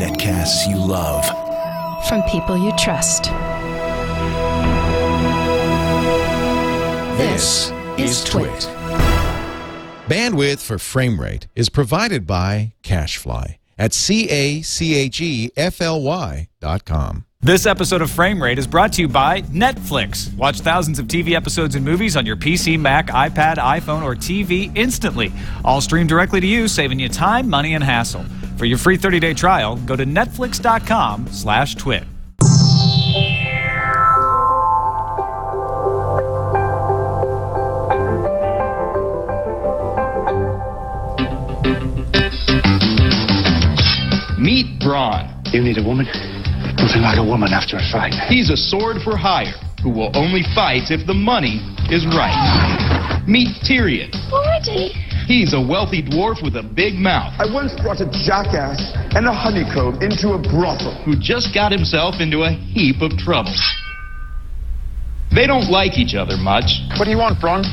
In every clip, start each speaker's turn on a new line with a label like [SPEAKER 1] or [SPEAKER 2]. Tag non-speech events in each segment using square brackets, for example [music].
[SPEAKER 1] Netcasts you love.
[SPEAKER 2] From people you trust.
[SPEAKER 1] This is Twit.
[SPEAKER 3] Bandwidth for frame rate is provided by Cachefly at C A C H E F L Y dot com.
[SPEAKER 4] This episode of Frame Rate is brought to you by Netflix. Watch thousands of TV episodes and movies on your PC, Mac, iPad, iPhone, or TV instantly. All streamed directly to you, saving you time, money, and hassle. For your free 30-day trial, go to netflix.com slash twit.
[SPEAKER 5] Meet Bron.
[SPEAKER 6] You need a woman? Nothing like a woman after a fight.
[SPEAKER 5] He's a sword for hire who will only fight if the money is right. Meet Tyrion.
[SPEAKER 7] Oh, Already?
[SPEAKER 5] He's a wealthy dwarf with a big mouth
[SPEAKER 8] I once brought a jackass and a honeycomb into a brothel.
[SPEAKER 5] who just got himself into a heap of trouble. They don't like each other much.
[SPEAKER 6] What do you want, Bron?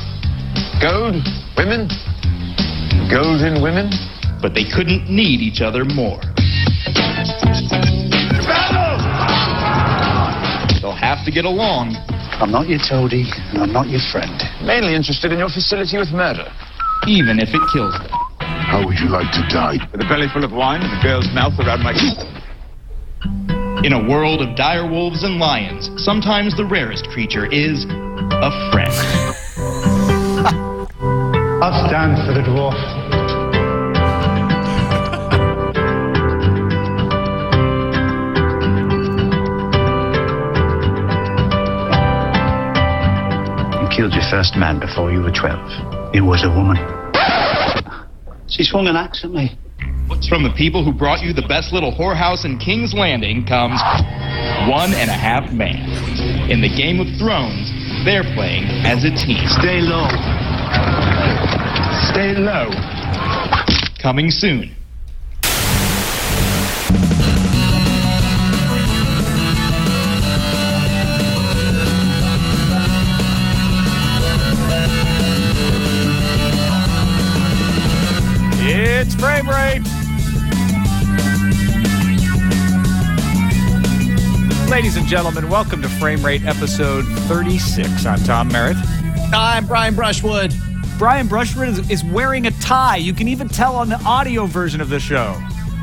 [SPEAKER 6] Gold? Women? Golden women?
[SPEAKER 5] but they couldn't need each other more. Have to get along.
[SPEAKER 6] I'm not your toady, and I'm not your friend. Mainly interested in your facility with murder.
[SPEAKER 5] even if it kills them.
[SPEAKER 9] How would you like to die?
[SPEAKER 6] With a belly full of wine and a girl's mouth around my teeth.
[SPEAKER 5] In a world of dire wolves and lions, sometimes the rarest creature is a friend.
[SPEAKER 8] I'll stand for the dwarf.
[SPEAKER 6] Killed your first man before you were 12. It was a woman. She swung an axe at me.
[SPEAKER 5] From the people who brought you the best little whorehouse in King's Landing comes one and a half man. In the Game of Thrones, they're playing as a team.
[SPEAKER 6] Stay low.
[SPEAKER 8] Stay low.
[SPEAKER 5] Coming soon.
[SPEAKER 4] It's Frame Rate! Ladies and gentlemen, welcome to Frame Rate episode 36. I'm Tom Merritt.
[SPEAKER 10] I'm Brian Brushwood.
[SPEAKER 4] Brian Brushwood is, is wearing a tie. You can even tell on the audio version of the show.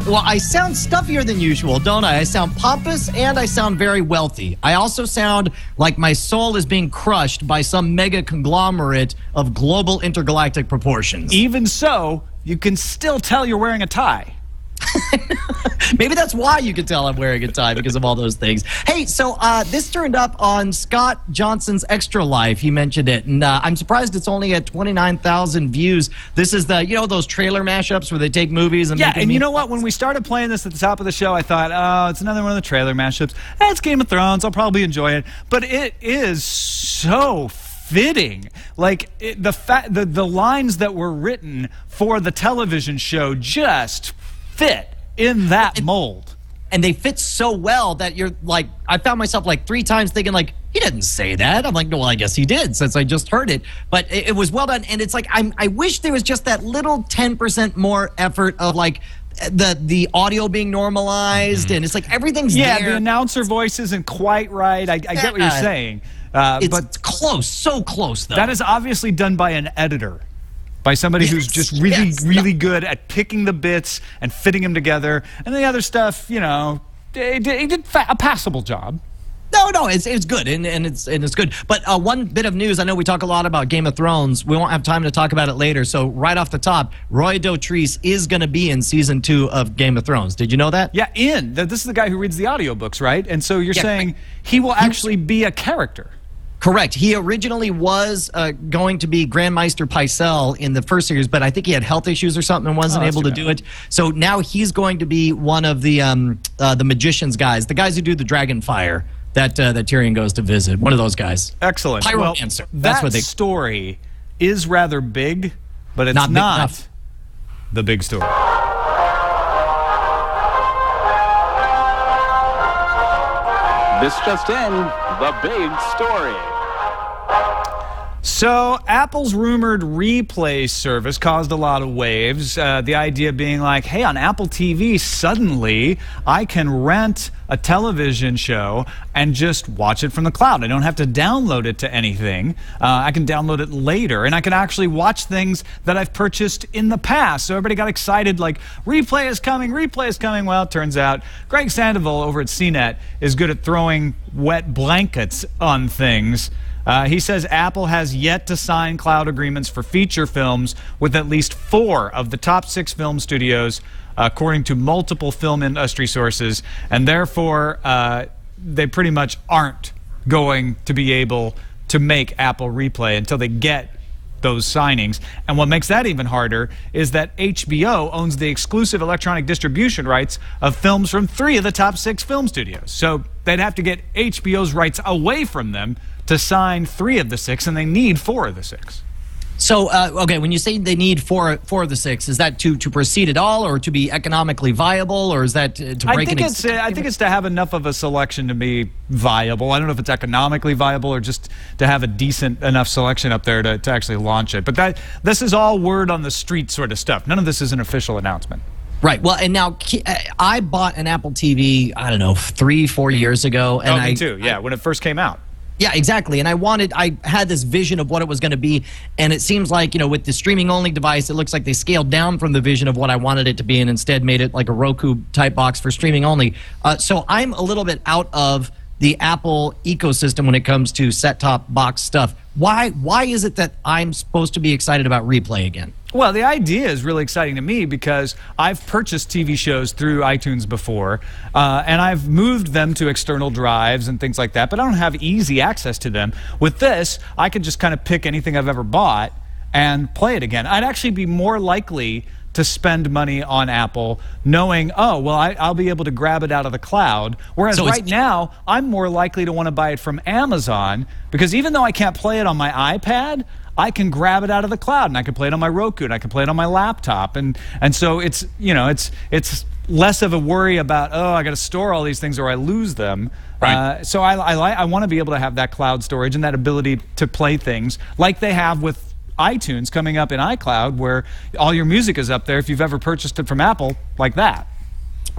[SPEAKER 10] Well, I sound stuffier than usual, don't I? I sound pompous and I sound very wealthy. I also sound like my soul is being crushed by some mega conglomerate of global intergalactic proportions.
[SPEAKER 4] Even so, you can still tell you're wearing a tie. [laughs]
[SPEAKER 10] Maybe that's why you can tell I'm wearing a tie because of all those things. Hey, so uh, this turned up on Scott Johnson's Extra Life. He mentioned it, and uh, I'm surprised it's only at 29,000 views. This is the, you know, those trailer mashups where they take movies and
[SPEAKER 4] Yeah, and you know what? When we started playing this at the top of the show, I thought, oh, it's another one of the trailer mashups. Eh, it's Game of Thrones. I'll probably enjoy it. But it is so fitting. Like it, the fa- the the lines that were written for the television show just fit in that mold.
[SPEAKER 10] and they fit so well that you're like i found myself like three times thinking like he didn't say that i'm like no well i guess he did since i just heard it but it, it was well done and it's like I'm, i wish there was just that little 10% more effort of like the the audio being normalized and it's like everything's
[SPEAKER 4] Mm-hmm. Yeah,
[SPEAKER 10] there
[SPEAKER 4] the announcer voice isn't quite right. I, I get what you're saying. Uh,
[SPEAKER 10] it's
[SPEAKER 4] but
[SPEAKER 10] close so close though
[SPEAKER 4] That is obviously done by an editor, by somebody who's just really,
[SPEAKER 10] yes.
[SPEAKER 4] really good at picking the bits and fitting them together. And the other stuff, you know, he did, he did fa- a passable job.
[SPEAKER 10] No, no, it's it's good and, and it's and it's good. But uh, one bit of news, I know we talk a lot about Game of Thrones. We won't have time to talk about it later. So right off the top, Roy Dotrice is going to be in season two of Game of Thrones. Did you know that?
[SPEAKER 4] Yeah, in. Th- This is the guy who reads the audiobooks, right? And so you're
[SPEAKER 10] Yeah,
[SPEAKER 4] saying he will actually be a character.
[SPEAKER 10] Correct. He originally was uh, going to be Grand Maester Pycelle in the first series, but I think he had health issues or something and wasn't
[SPEAKER 4] Oh,
[SPEAKER 10] able to
[SPEAKER 4] too
[SPEAKER 10] do it. So now he's going to be one of the um, uh, the magicians guys, the guys who do the dragon fire that uh, that Tyrion goes to visit. One of those guys.
[SPEAKER 4] Excellent. Well,
[SPEAKER 10] That's
[SPEAKER 4] that
[SPEAKER 10] what they-
[SPEAKER 4] story is rather big, but it's
[SPEAKER 10] Not
[SPEAKER 4] not,
[SPEAKER 10] big
[SPEAKER 4] the big story.
[SPEAKER 11] This just in, the big story.
[SPEAKER 4] So, Apple's rumored replay service caused a lot of waves. Uh, the idea being like, hey, on Apple TV, suddenly I can rent a television show and just watch it from the cloud. I don't have to download it to anything. Uh, I can download it later, and I can actually watch things that I've purchased in the past. So, everybody got excited, like, replay is coming, replay is coming. Well, it turns out Greg Sandoval over at CNET is good at throwing wet blankets on things. Uh, he says Apple has yet to sign cloud agreements for feature films with at least four of the top six film studios, according to multiple film industry sources, and therefore uh, they pretty much aren't going to be able to make Apple Replay until they get those signings. And what makes that even harder is that HBO owns the exclusive electronic distribution rights of films from three of the top six film studios. So they'd have to get HBO's rights away from them to sign three of the six, and they need four of the six.
[SPEAKER 10] So, uh, okay, when you say they need four four of the six, is that to to proceed at all, or to be economically viable, or is that to, to break?
[SPEAKER 4] I think it's uh, I think it's to have enough of a selection to be viable. I don't know if it's economically viable or just to have a decent enough selection up there to, to actually launch it. But that this is all word on the street sort of stuff. None of this is an official announcement.
[SPEAKER 10] Right. Well, and now uh, I bought an Apple TV. I don't know, three, four years ago, and
[SPEAKER 4] oh,
[SPEAKER 10] I
[SPEAKER 4] too. Yeah, when it first came out.
[SPEAKER 10] Yeah, exactly. And I wanted, I had this vision of what it was going to be. And it seems like, you know, with the streaming only device, it looks like they scaled down from the vision of what I wanted it to be and instead made it like a Roku type box for streaming only. Uh, so I'm a little bit out of the Apple ecosystem when it comes to set top box stuff. Why, why is it that I'm supposed to be excited about replay again?
[SPEAKER 4] Well, the idea is really exciting to me because I've purchased TV shows through iTunes before, uh, and I've moved them to external drives and things like that, but I don't have easy access to them. With this, I can just kind of pick anything I've ever bought and play it again. I'd actually be more likely to spend money on Apple, knowing, oh, well, I, will be able to grab it out of the cloud. Whereas so right now, I'm more likely to want to buy it from Amazon because even though I can't play it on my iPad, I can grab it out of the cloud and I can play it on my Roku and I can play it on my laptop. And, and so it's, you know, it's, it's less of a worry about, oh, I got to store all these things or I lose them. Right. Uh, so I, I, I want to be able to have that cloud storage and that ability to play things like they have with iTunes coming up in iCloud, where all your music is up there if you've ever purchased it from Apple, like that.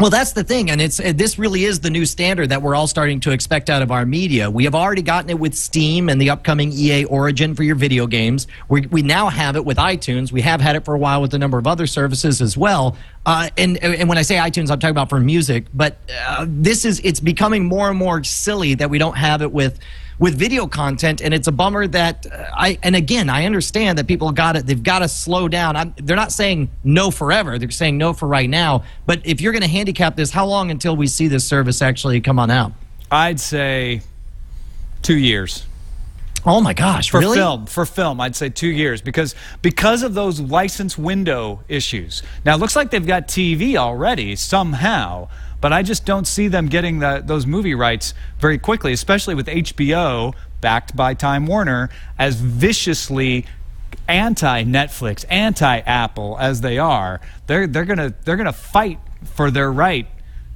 [SPEAKER 10] Well, that's the thing, and it's uh, this really is the new standard that we're all starting to expect out of our media. We have already gotten it with Steam and the upcoming EA Origin for your video games. We we now have it with iTunes. We have had it for a while with a number of other services as well. Uh, and and when I say iTunes, I'm talking about for music. But uh, this is it's becoming more and more silly that we don't have it with with video content, and it's a bummer that uh, I. And again, I understand that people got it. They've got to slow down. I'm, they're not saying no forever. They're saying no for right now. But if you're going to handicap this, how long until we see this service actually come on out?
[SPEAKER 4] I'd say two years.
[SPEAKER 10] Oh my gosh!
[SPEAKER 4] For
[SPEAKER 10] really?
[SPEAKER 4] film, for film, I'd say two years because because of those license window issues. Now it looks like they've got TV already somehow, but I just don't see them getting the, those movie rights very quickly, especially with HBO backed by Time Warner as viciously anti Netflix, anti Apple as they are. They're they're gonna they're gonna fight for their right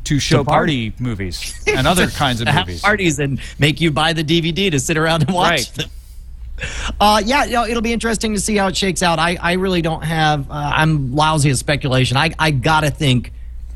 [SPEAKER 4] to show party. party. movies and other [laughs] kinds of movies.
[SPEAKER 10] parties and make you buy the DVD to sit around and watch right. them. Uh, yeah, you know, it'll be interesting to see how it shakes out. I, I really don't have. Uh, I'm lousy at speculation. I, I gotta think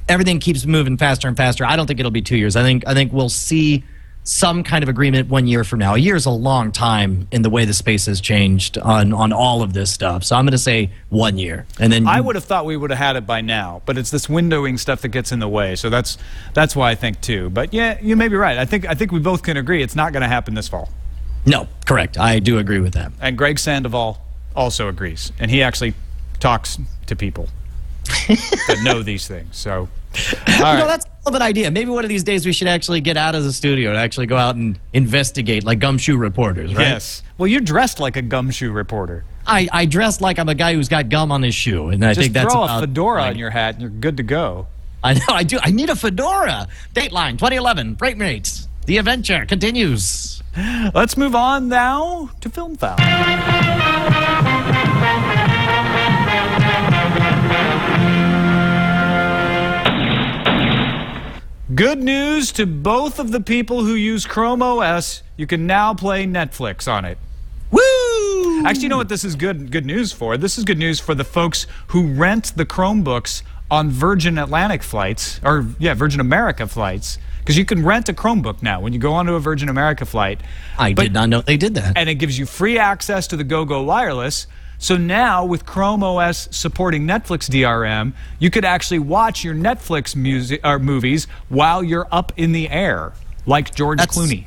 [SPEAKER 10] everything keeps moving faster and faster. I don't think it'll be two years. I think I think we'll see some kind of agreement one year from now. A year is a long time in the way the space has changed on on all of this stuff. So I'm going to say one year, and then
[SPEAKER 4] I would have thought we would have had it by now, but it's this windowing stuff that gets in the way. So that's that's why I think too. But yeah, you may be right. I think I think we both can agree it's not going to happen this fall.
[SPEAKER 10] No, correct. I do agree with that.
[SPEAKER 4] And Greg Sandoval also agrees, and he actually talks to people that know these things. So
[SPEAKER 10] you know, that's a an idea. Maybe one of these days we should actually get out of the studio and actually go out and investigate like gumshoe reporters, right?
[SPEAKER 4] Yes. Well, you're dressed like a gumshoe reporter.
[SPEAKER 10] I, I dress like I'm a guy who's got gum on his shoe, and I
[SPEAKER 4] Just
[SPEAKER 10] think that's
[SPEAKER 4] throw
[SPEAKER 10] a
[SPEAKER 4] fedora on your hat and you're good to go.
[SPEAKER 10] I know I do. I need a fedora. Dateline 2011. Break rates. The adventure continues.
[SPEAKER 4] Let's move on now to Film Foul. Good news to both of the people who use Chrome OS. You can now play Netflix on it.
[SPEAKER 10] Woo!
[SPEAKER 4] Actually, you know what this is good good news for? This is good news for the folks who rent the Chromebooks on Virgin Atlantic flights or yeah, Virgin America flights because you can rent a Chromebook now when you go onto a Virgin America flight.
[SPEAKER 10] I
[SPEAKER 4] But-
[SPEAKER 10] did not know they did that.
[SPEAKER 4] and it gives you free access to the GoGo Wireless. So now, with Chrome OS supporting Netflix DRM, you could actually watch your Netflix music or movies while you're up in the air, like George
[SPEAKER 10] That's-
[SPEAKER 4] Clooney.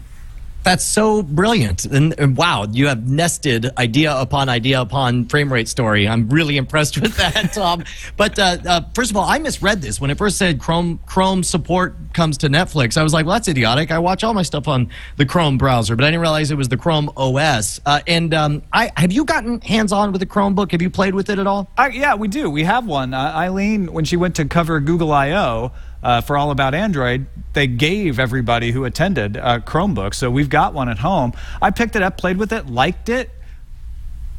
[SPEAKER 10] That's so brilliant. And, and wow, you have nested idea upon idea upon frame rate story. I'm really impressed with that, [laughs] Tom. but uh, uh, first of all, I misread this. When it first said Chrome Chrome support comes to Netflix, I was like, well, that's idiotic. I watch all my stuff on the Chrome browser, but I didn't realize it was the Chrome OS. Uh, and um, I have you gotten hands on with the Chromebook? Have you played with it at all?
[SPEAKER 4] Uh, yeah, we do. We have one. Uh, Eileen, when she went to cover Google I/O uh, for All About Android, they gave everybody who attended a Chromebook. So we've got one at home. I picked it up, played with it, liked it,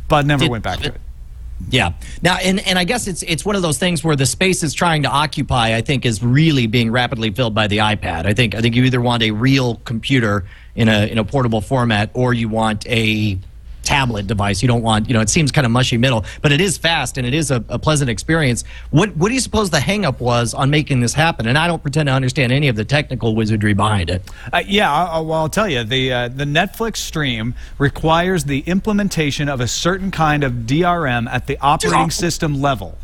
[SPEAKER 4] but never
[SPEAKER 10] Did
[SPEAKER 4] went back to
[SPEAKER 10] it.
[SPEAKER 4] it.
[SPEAKER 10] Yeah. Now, and, and I guess it's it's one of those things where the space is trying to occupy. I think is really being rapidly filled by the iPad. I think I think you either want a real computer in a in a portable format, or you want a tablet device. You don't want you know. It seems kind of mushy middle, but it is fast and it is a, a pleasant experience. What what do you suppose the hangup was on making this happen? And I don't pretend to understand any of the technical wizardry behind it.
[SPEAKER 4] Uh, yeah, I'll, well, I'll tell you. The uh, the Netflix stream requires the implementation of a certain kind of DRM at the operating system level.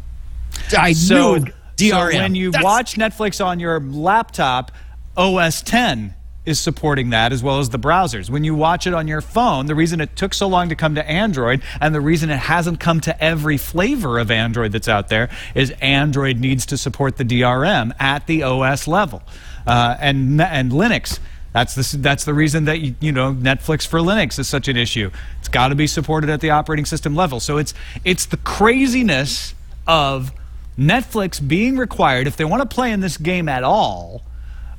[SPEAKER 10] I
[SPEAKER 4] So,
[SPEAKER 10] knew
[SPEAKER 4] so
[SPEAKER 10] DRM.
[SPEAKER 4] when you
[SPEAKER 10] That's-
[SPEAKER 4] watch Netflix on your laptop, OS 10 is supporting that as well as the browsers. When you watch it on your phone, the reason it took so long to come to Android and the reason it hasn't come to every flavor of Android that's out there is Android needs to support the DRM at the OS level. Uh, and and Linux that's the, that's the reason that you, you know Netflix for Linux is such an issue. It's got to be supported at the operating system level. So it's it's the craziness of Netflix being required if they want to play in this game at all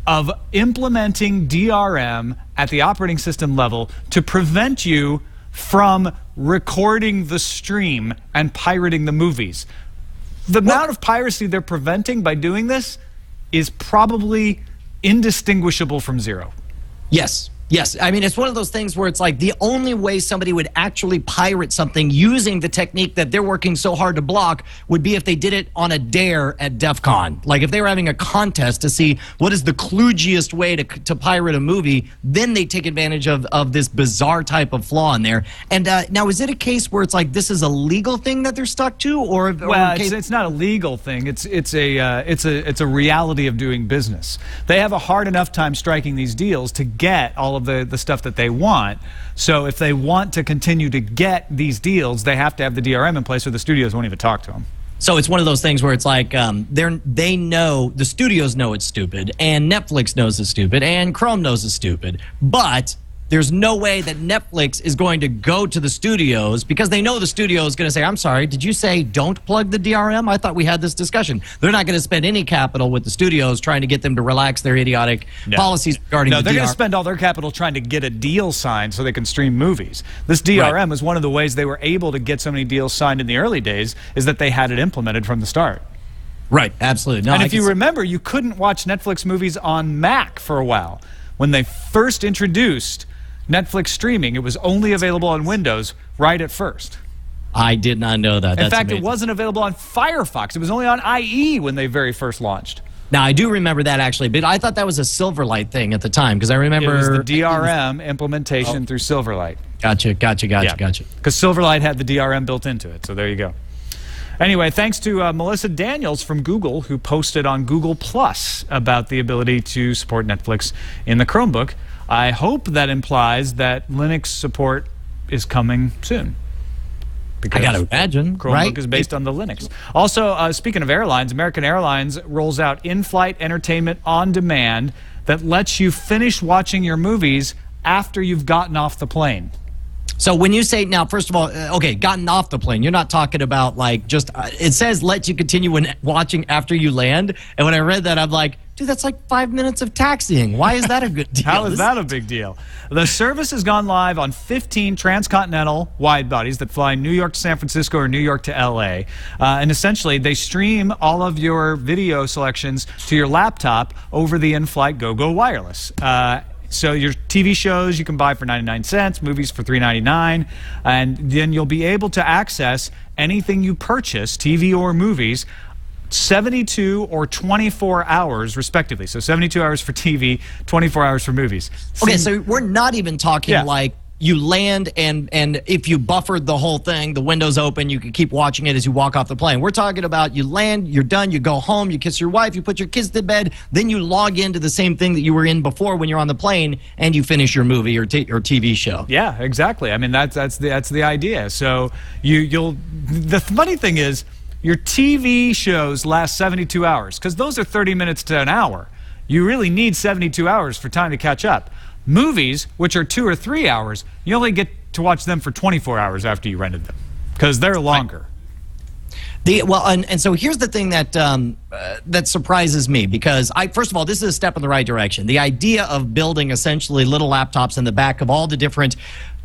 [SPEAKER 4] of implementing DRM at the operating system level to prevent you from recording the stream and pirating the movies. The amount of piracy they're preventing by doing this is probably indistinguishable from zero.
[SPEAKER 10] Yes. Yes. I mean, it's one of those things where it's like the only way somebody would actually pirate something using the technique that they're working so hard to block would be if they did it on a dare at DEF CON. Like if they were having a contest to see what is the kludgiest way to, to pirate a movie, then they take advantage of, of this bizarre type of flaw in there. And uh, now, is it a case where it's like this is a legal thing that they're stuck to? Or, or
[SPEAKER 4] Well,
[SPEAKER 10] case-
[SPEAKER 4] it's, it's not a legal thing. It's it's a uh, it's a it's a reality of doing business. They have a hard enough time striking these deals to get all of the the stuff that they want. So if they want to continue to get these deals, they have to have the DRM in place, or the studios won't even talk to them.
[SPEAKER 10] So it's one of those things where it's like um, they're they know the studios know it's stupid, and Netflix knows it's stupid, and Chrome knows it's stupid, but there's no way that Netflix is going to go to the studios because they know the studio is going to say, "I'm sorry, did you say don't plug the DRM? I thought we had this discussion." They're not going to spend any capital with the studios trying to get them to relax their idiotic policies regarding
[SPEAKER 4] No,
[SPEAKER 10] the
[SPEAKER 4] they're going to spend all their capital trying to get a deal signed so they can stream movies. This DRM
[SPEAKER 10] Right.
[SPEAKER 4] is one of the ways they were able to get so many deals signed in the early days is that they had it implemented from the start.
[SPEAKER 10] right, absolutely. No,
[SPEAKER 4] and
[SPEAKER 10] I
[SPEAKER 4] if you
[SPEAKER 10] see-
[SPEAKER 4] remember, you couldn't watch Netflix movies on Mac for a while. When they first introduced Netflix streaming, it was only available on Windows right at first.
[SPEAKER 10] I did not know that.
[SPEAKER 4] In
[SPEAKER 10] That's
[SPEAKER 4] fact,
[SPEAKER 10] amazing.
[SPEAKER 4] it wasn't available on Firefox. It was only on IE when they very first launched.
[SPEAKER 10] Now I do remember that actually, but I thought that was a Silverlight thing at the time because I remember It
[SPEAKER 4] was the DRM implementation through Silverlight.
[SPEAKER 10] Gotcha, gotcha, gotcha, gotcha.
[SPEAKER 4] Because Silverlight had the DRM built into it. So there you go. Anyway, thanks to uh, Melissa Daniels from Google, who posted on Google Plus about the ability to support Netflix in the Chromebook. I hope that implies that Linux support is coming soon.
[SPEAKER 10] Because I got to imagine,
[SPEAKER 4] Chromebook
[SPEAKER 10] right?
[SPEAKER 4] is based on the Linux. Also, uh, speaking of airlines, American Airlines rolls out in-flight entertainment on demand that lets you finish watching your movies after you've gotten off the plane.
[SPEAKER 10] So when you say now, first of all, uh, okay, gotten off the plane, you're not talking about like just. Uh, it says let you continue when watching after you land, and when I read that, I'm like, dude, that's like five minutes of taxiing. Why is that a good [laughs] deal?
[SPEAKER 4] How is that a big deal? The service has gone live on 15 transcontinental wide bodies that fly New York to San Francisco or New York to LA. Uh, and essentially, they stream all of your video selections to your laptop over the in flight GoGo wireless. Uh, So your TV shows you can buy for 99 cents, movies for 3.99, and then you'll be able to access anything you purchase, TV or movies, 72 or 24 hours respectively. So 72 hours for TV, 24 hours for movies.
[SPEAKER 10] Okay, so we're not even talking
[SPEAKER 4] Yeah.
[SPEAKER 10] like you land and and if you buffered the whole thing, the window's open, you can keep watching it as you walk off the plane. We're talking about you land, you're done, you go home, you kiss your wife, you put your kids to bed, then you log into the same thing that you were in before when you're on the plane, and you finish your movie or, t- or TV show.
[SPEAKER 4] Yeah, exactly. I mean, that's that's the that's the idea. So you you'll the funny thing is your TV shows last 72 hours because those are 30 minutes to an hour. You really need 72 hours for time to catch up. Movies, which are two or three hours, you only get to watch them for 24 hours after you rented them because they're longer.
[SPEAKER 10] The well, and, and so here's the thing that um, uh, that surprises me because I first of all, this is a step in the right direction. The idea of building essentially little laptops in the back of all the different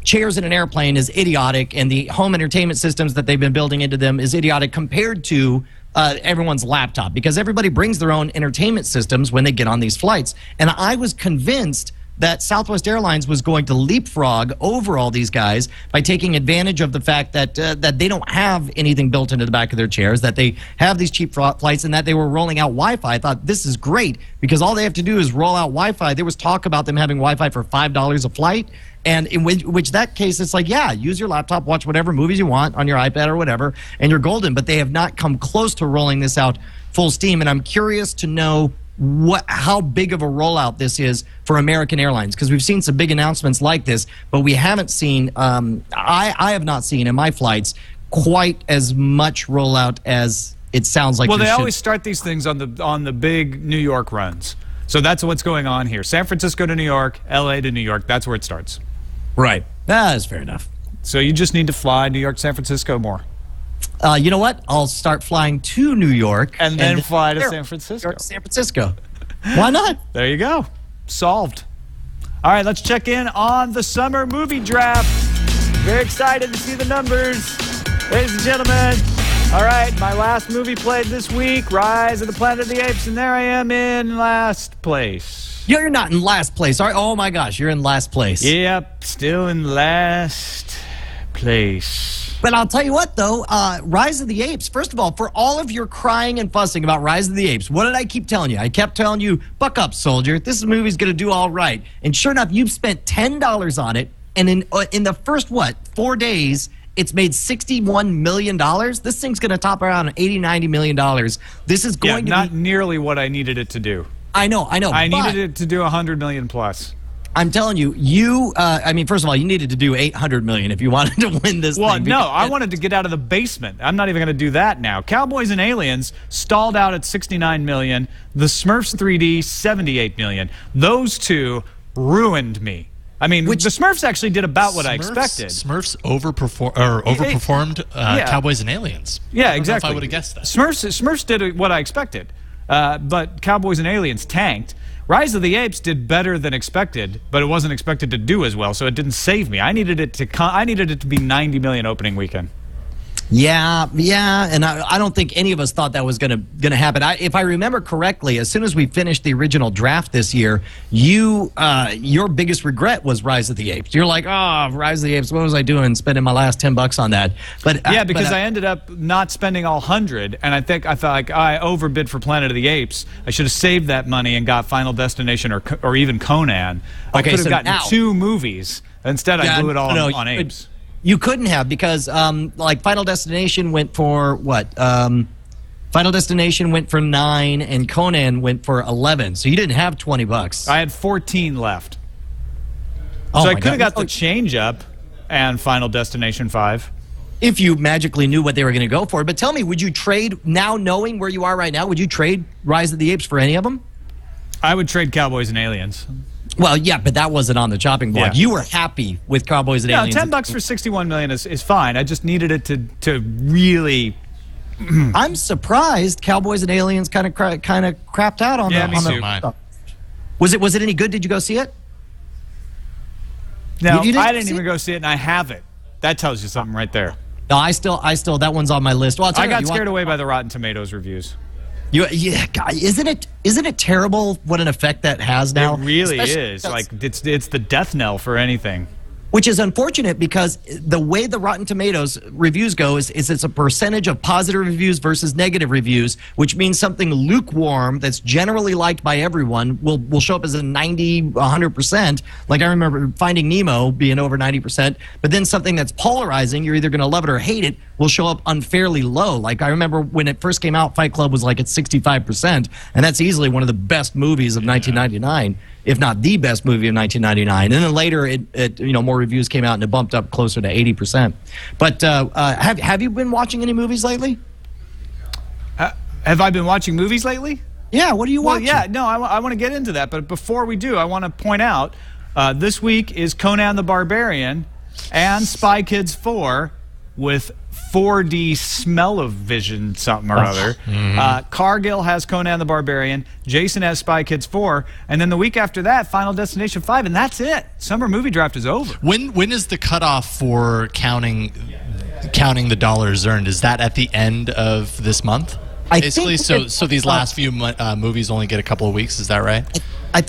[SPEAKER 10] chairs in an airplane is idiotic, and the home entertainment systems that they've been building into them is idiotic compared to. Uh, everyone's laptop because everybody brings their own entertainment systems when they get on these flights. And I was convinced that Southwest Airlines was going to leapfrog over all these guys by taking advantage of the fact that uh, that they don't have anything built into the back of their chairs, that they have these cheap flights, and that they were rolling out Wi-Fi. I thought this is great because all they have to do is roll out Wi-Fi. There was talk about them having Wi-Fi for five dollars a flight. And in which, which that case, it's like, yeah, use your laptop, watch whatever movies you want on your iPad or whatever, and you're golden. But they have not come close to rolling this out full steam. And I'm curious to know what how big of a rollout this is for American Airlines because we've seen some big announcements like this, but we haven't seen. Um, I I have not seen in my flights quite as much rollout as it sounds like.
[SPEAKER 4] well, they
[SPEAKER 10] should.
[SPEAKER 4] always start these things on the on the big New York runs. So that's what's going on here. San Francisco to New York, LA to New York. That's where it starts.
[SPEAKER 10] right. That is fair enough.
[SPEAKER 4] So you just need to fly New York, San Francisco more.
[SPEAKER 10] Uh, you know what? I'll start flying to New York
[SPEAKER 4] And then fly to
[SPEAKER 10] there,
[SPEAKER 4] San Francisco.
[SPEAKER 10] York, San Francisco. Why not? [laughs]
[SPEAKER 4] There you go. Solved. All right, let's check in on the summer movie draft. Very excited to see the numbers. Ladies and gentlemen. All right, my last movie played this week, Rise of the Planet of the Apes, and there I am in last place.
[SPEAKER 10] You're not in last place. All right. Oh my gosh, you're in last place.
[SPEAKER 4] Yep, still in last place.
[SPEAKER 10] But I'll tell you what, though, uh, Rise of the Apes. First of all, for all of your crying and fussing about Rise of the Apes, what did I keep telling you? I kept telling you, "Buck up, soldier. This movie's going to do all right." And sure enough, you've spent ten dollars on it, and in uh, in the first what four days, it's made sixty-one million dollars. This thing's going to top around $80, 90 million dollars. This is
[SPEAKER 4] Yeah,
[SPEAKER 10] going to
[SPEAKER 4] not
[SPEAKER 10] be.
[SPEAKER 4] nearly what I needed it to do.
[SPEAKER 10] I know, I know.
[SPEAKER 4] I needed it to do 100 million plus.
[SPEAKER 10] I'm telling you, you. Uh, I mean, first of all, you needed to do 800 million if you wanted to win this.
[SPEAKER 4] Well,
[SPEAKER 10] thing
[SPEAKER 4] no,
[SPEAKER 10] because-
[SPEAKER 4] I wanted to get out of the basement. I'm not even going to do that now. Cowboys and Aliens stalled out at 69 million. The Smurfs 3D 78 million. Those two ruined me. I mean,
[SPEAKER 10] Which-
[SPEAKER 4] the Smurfs actually did about what I
[SPEAKER 7] Smurfs-
[SPEAKER 4] expected.
[SPEAKER 7] Smurfs overperform or overperformed uh,
[SPEAKER 4] yeah.
[SPEAKER 7] Cowboys and Aliens.
[SPEAKER 4] Yeah,
[SPEAKER 7] I don't know
[SPEAKER 4] exactly.
[SPEAKER 7] If I would have guessed that.
[SPEAKER 4] Smurfs, Smurfs did what I expected, uh, but Cowboys and Aliens tanked. Rise of the Apes did better than expected, but it wasn't expected to do as well, so it didn't save me. I needed it to. Con- I needed it to be 90 million opening weekend.
[SPEAKER 10] Yeah, yeah, and I, I don't think any of us thought that was gonna gonna happen. I, if I remember correctly, as soon as we finished the original draft this year, you uh, your biggest regret was Rise of the Apes. You're like, oh, Rise of the Apes. What was I doing spending my last ten bucks on that? But uh,
[SPEAKER 4] Yeah, because
[SPEAKER 10] but, uh,
[SPEAKER 4] I ended up not spending all hundred, and I think I thought like I overbid for Planet of the Apes. I should have saved that money and got Final Destination or or even Conan. I
[SPEAKER 10] Okay,
[SPEAKER 4] could have
[SPEAKER 10] so
[SPEAKER 4] gotten
[SPEAKER 10] now-
[SPEAKER 4] two movies. Instead, I blew it all
[SPEAKER 10] no,
[SPEAKER 4] on, on apes.
[SPEAKER 10] You couldn't have because, um, like, Final Destination went for what? Um, Final Destination went for nine, and Conan went for eleven. So you didn't have twenty bucks.
[SPEAKER 4] I had 14 left,
[SPEAKER 10] Oh
[SPEAKER 4] so I could have got the change up and Final Destination Five.
[SPEAKER 10] if you magically knew what they were going to go for. But tell me, would you trade now, knowing where you are right now? Would you trade Rise of the Apes for any of them?
[SPEAKER 4] I would trade Cowboys and Aliens.
[SPEAKER 10] Well, yeah, but that wasn't on the chopping block.
[SPEAKER 4] Yeah.
[SPEAKER 10] You were happy with Cowboys and
[SPEAKER 4] Yeah,
[SPEAKER 10] Aliens.
[SPEAKER 4] 10 bucks for 61 million is, is fine. I just needed it to to really. [clears throat]
[SPEAKER 10] I'm surprised Cowboys and Aliens kind of cra- kind of crapped out on
[SPEAKER 4] Yeah,
[SPEAKER 10] the.
[SPEAKER 4] me
[SPEAKER 10] on the
[SPEAKER 4] too.
[SPEAKER 10] Was it was it any good? Did you go see it?
[SPEAKER 4] No,
[SPEAKER 10] You- you didn't
[SPEAKER 4] I didn't even
[SPEAKER 10] it?
[SPEAKER 4] go see it, and I have it. That tells you something right there.
[SPEAKER 10] No, I still I still that one's on my list. Well, I'll tell
[SPEAKER 4] I
[SPEAKER 10] you what,
[SPEAKER 4] got
[SPEAKER 10] you
[SPEAKER 4] scared
[SPEAKER 10] want-
[SPEAKER 4] away by the Rotten Tomatoes reviews.
[SPEAKER 10] You, yeah, God, isn't it isn't it terrible what an effect that has now?
[SPEAKER 4] It really
[SPEAKER 10] Especially
[SPEAKER 4] is. Like it's it's the death knell for anything.
[SPEAKER 10] Which is unfortunate because the way the Rotten Tomatoes reviews go is, is it's a percentage of positive reviews versus negative reviews, which means something lukewarm that's generally liked by everyone will, will show up as a 90, 100%. Like I remember Finding Nemo being over 90%, but then something that's polarizing, you're either going to love it or hate it, will show up unfairly low. Like I remember when it first came out, Fight Club was like at 65%, and that's easily one of the best movies of 1999 if not the best movie of 1999. And then later, it, it you know more reviews came out and it bumped up closer to 80 percent. But uh, uh, have have you been watching any movies lately?
[SPEAKER 4] Uh, have I been watching movies lately?
[SPEAKER 10] Yeah. What are you
[SPEAKER 4] Well,
[SPEAKER 10] watching?
[SPEAKER 4] yeah, no, I, want to get into that, but before we do, I want to point out uh, this week is Conan the Barbarian and Spy Kids 4 with 4D smell of vision something or other. Uh, Cargill has Conan the Barbarian, Jason has Spy Kids 4, and then the week after that, Final Destination 5, and that's it. Summer movie draft is over.
[SPEAKER 7] When when is the cutoff for counting counting the dollars earned? Is that at the end of this month?
[SPEAKER 10] I
[SPEAKER 7] Basically,
[SPEAKER 10] think
[SPEAKER 7] so so these last few mo- uh, movies only get a couple of weeks. Is that right?
[SPEAKER 10] I,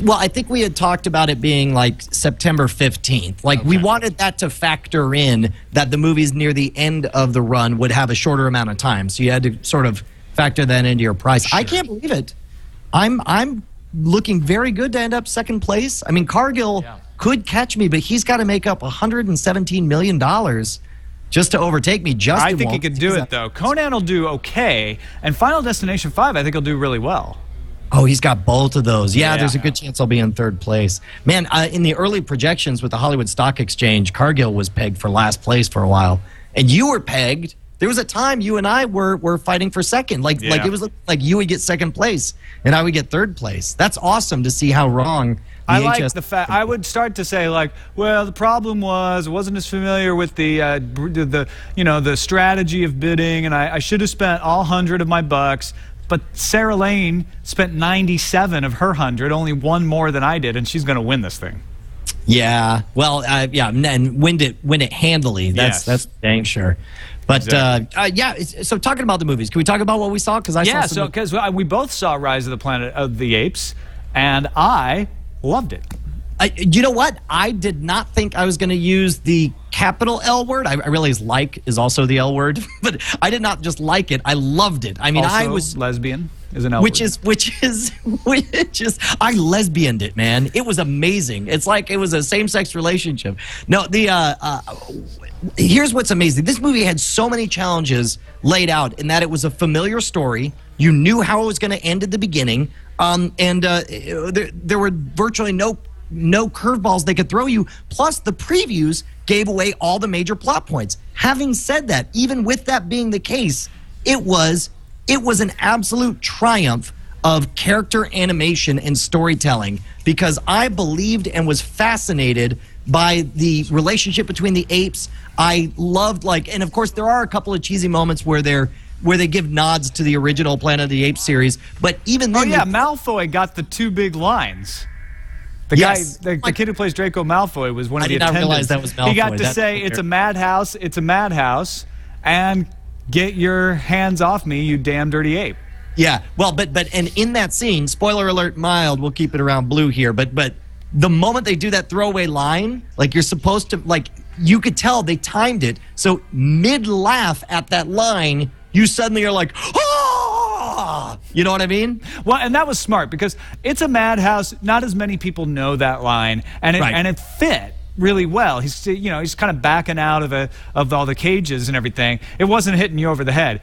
[SPEAKER 10] well, I think we had talked about it being like September 15th. Like we wanted that to factor in that the movies near the end of the run would have a shorter amount of time. So you had to sort of factor that into your price. I can't believe it. I'm I'm looking very good to end up second place. I mean, Cargill could catch me, but he's got to make up 117 million dollars just to overtake me. Justin,
[SPEAKER 4] I think he could do it, though. Conan will do okay, and Final Destination 5, I think he'll do really well.
[SPEAKER 10] Oh, he's got both of those. Yeah,
[SPEAKER 4] Yeah.
[SPEAKER 10] there's a good chance I'll be in third place. Man, uh, in the early projections with the Hollywood Stock Exchange, Cargill was pegged for last place for a while, and you were pegged. There was a time you and I were were fighting for second. Like like it was like you would get second place and I would get third place. That's awesome to see how wrong.
[SPEAKER 4] I like the fact. I would start to say like, well, the problem was I wasn't as familiar with the uh, the, the you know the strategy of bidding, and I, I should have spent all hundred of my bucks. But Sarah Lane spent 97 of her hundred, only one more than I did, and she's going to win this thing.
[SPEAKER 10] Yeah. Well, uh, yeah, and win it win it handily. That's
[SPEAKER 4] Yes.
[SPEAKER 10] that's dang sure. But
[SPEAKER 4] Exactly.
[SPEAKER 10] uh, uh, yeah, so talking about the movies, can we talk about what we saw? Because I
[SPEAKER 4] yeah,
[SPEAKER 10] saw
[SPEAKER 4] so because we both saw Rise of the Planet of the Apes, and I loved it.
[SPEAKER 10] I, you know what? I did not think I was going to use the capital L word. I, I realize like is also the L word, [laughs] but I did not just like it. I loved it. I mean,
[SPEAKER 4] also,
[SPEAKER 10] I was
[SPEAKER 4] lesbian is an L
[SPEAKER 10] which
[SPEAKER 4] word.
[SPEAKER 10] is which is [laughs] which is I lesbianed it, man. It was amazing. It's like it was a same-sex relationship. No, the uh, uh here's what's amazing. This movie had so many challenges laid out in that it was a familiar story. You knew how it was going to end at the beginning, um, and uh, there, there were virtually no no curveballs they could throw you. Plus, the previews gave away all the major plot points. Having said that, even with that being the case, it was it was an absolute triumph of character animation and storytelling because I believed and was fascinated by the relationship between the apes. I loved like and of course there are a couple of cheesy moments where they're where they give nods to the original Planet of the Apes series, but even
[SPEAKER 4] Oh yeah,
[SPEAKER 10] they-
[SPEAKER 4] Malfoy got the two big lines. The
[SPEAKER 10] Yes.
[SPEAKER 4] guy, the, the kid who plays Draco Malfoy, was one
[SPEAKER 10] I
[SPEAKER 4] of the
[SPEAKER 10] did not
[SPEAKER 4] attendants.
[SPEAKER 10] realize that was
[SPEAKER 4] He got to
[SPEAKER 10] That's
[SPEAKER 4] say,
[SPEAKER 10] weird.
[SPEAKER 4] "It's a madhouse. It's a madhouse," and get your hands off me, you damn dirty ape.
[SPEAKER 10] Yeah, well, but but and in that scene, spoiler alert, mild. We'll keep it around blue here, but but the moment they do that throwaway line, like you're supposed to, like you could tell they timed it. So mid laugh at that line, you suddenly are like, oh, you know what I mean?
[SPEAKER 4] Well, and that was smart because it's a madhouse. Not as many people know that line, and it
[SPEAKER 10] Right.
[SPEAKER 4] and it fit really well. He's you know he's kind of backing out of the of all the cages and everything. It wasn't hitting you over the head.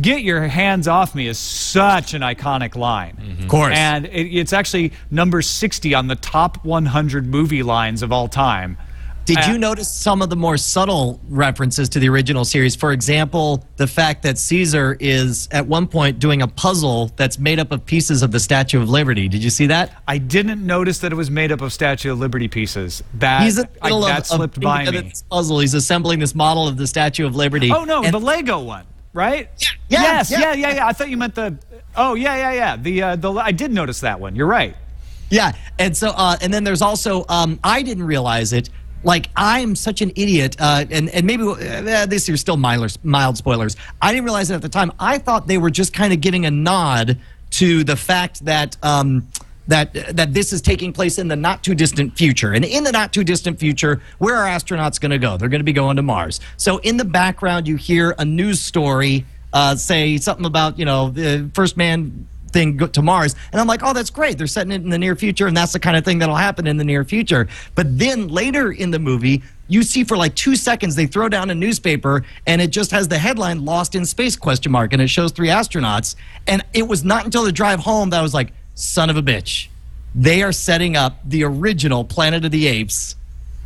[SPEAKER 4] Get your hands off me is such an iconic line. Mm-hmm. Of
[SPEAKER 10] course.
[SPEAKER 4] And it, it's actually number 60 on the top 100 movie lines of all time.
[SPEAKER 10] Did you notice some of the more subtle references to the original series? For example, the fact that Caesar is at one point doing a puzzle that's made up of pieces of the Statue of Liberty. Did you see that?
[SPEAKER 4] I didn't notice that it was made up of Statue of Liberty pieces. That,
[SPEAKER 10] He's in the
[SPEAKER 4] I, that
[SPEAKER 10] of,
[SPEAKER 4] slipped
[SPEAKER 10] of
[SPEAKER 4] by me.
[SPEAKER 10] this puzzle. He's assembling this model of the Statue of Liberty.
[SPEAKER 4] Oh no,
[SPEAKER 10] And-
[SPEAKER 4] the Lego one, right?
[SPEAKER 10] yeah,
[SPEAKER 4] yes,
[SPEAKER 10] yeah.
[SPEAKER 4] yeah, yeah, yeah. I thought you meant the. Oh yeah, yeah, yeah. The uh, the I did notice that one. You're right.
[SPEAKER 10] yeah. And so, uh, and then there's also, um, I didn't realize it, Like I'm such an idiot, uh, and and maybe uh, this is still mild, mild spoilers. I didn't realize it at the time. I thought they were just kind of giving a nod to the fact that um, that that this is taking place in the not too distant future. And in the not too distant future, where are astronauts going to go? They're going to be going to Mars. So in the background, you hear a news story uh, say something about you know the first man thing go to Mars. And I'm like, oh, that's great. They're setting it in the near future, and that's the kind of thing that'll happen in the near future. But then later in the movie, you see for like two seconds they throw down a newspaper and it just has the headline "Lost in Space?" question mark, and it shows three astronauts. And it was not until the drive home that I was like, son of a bitch, they are setting up the original Planet of the Apes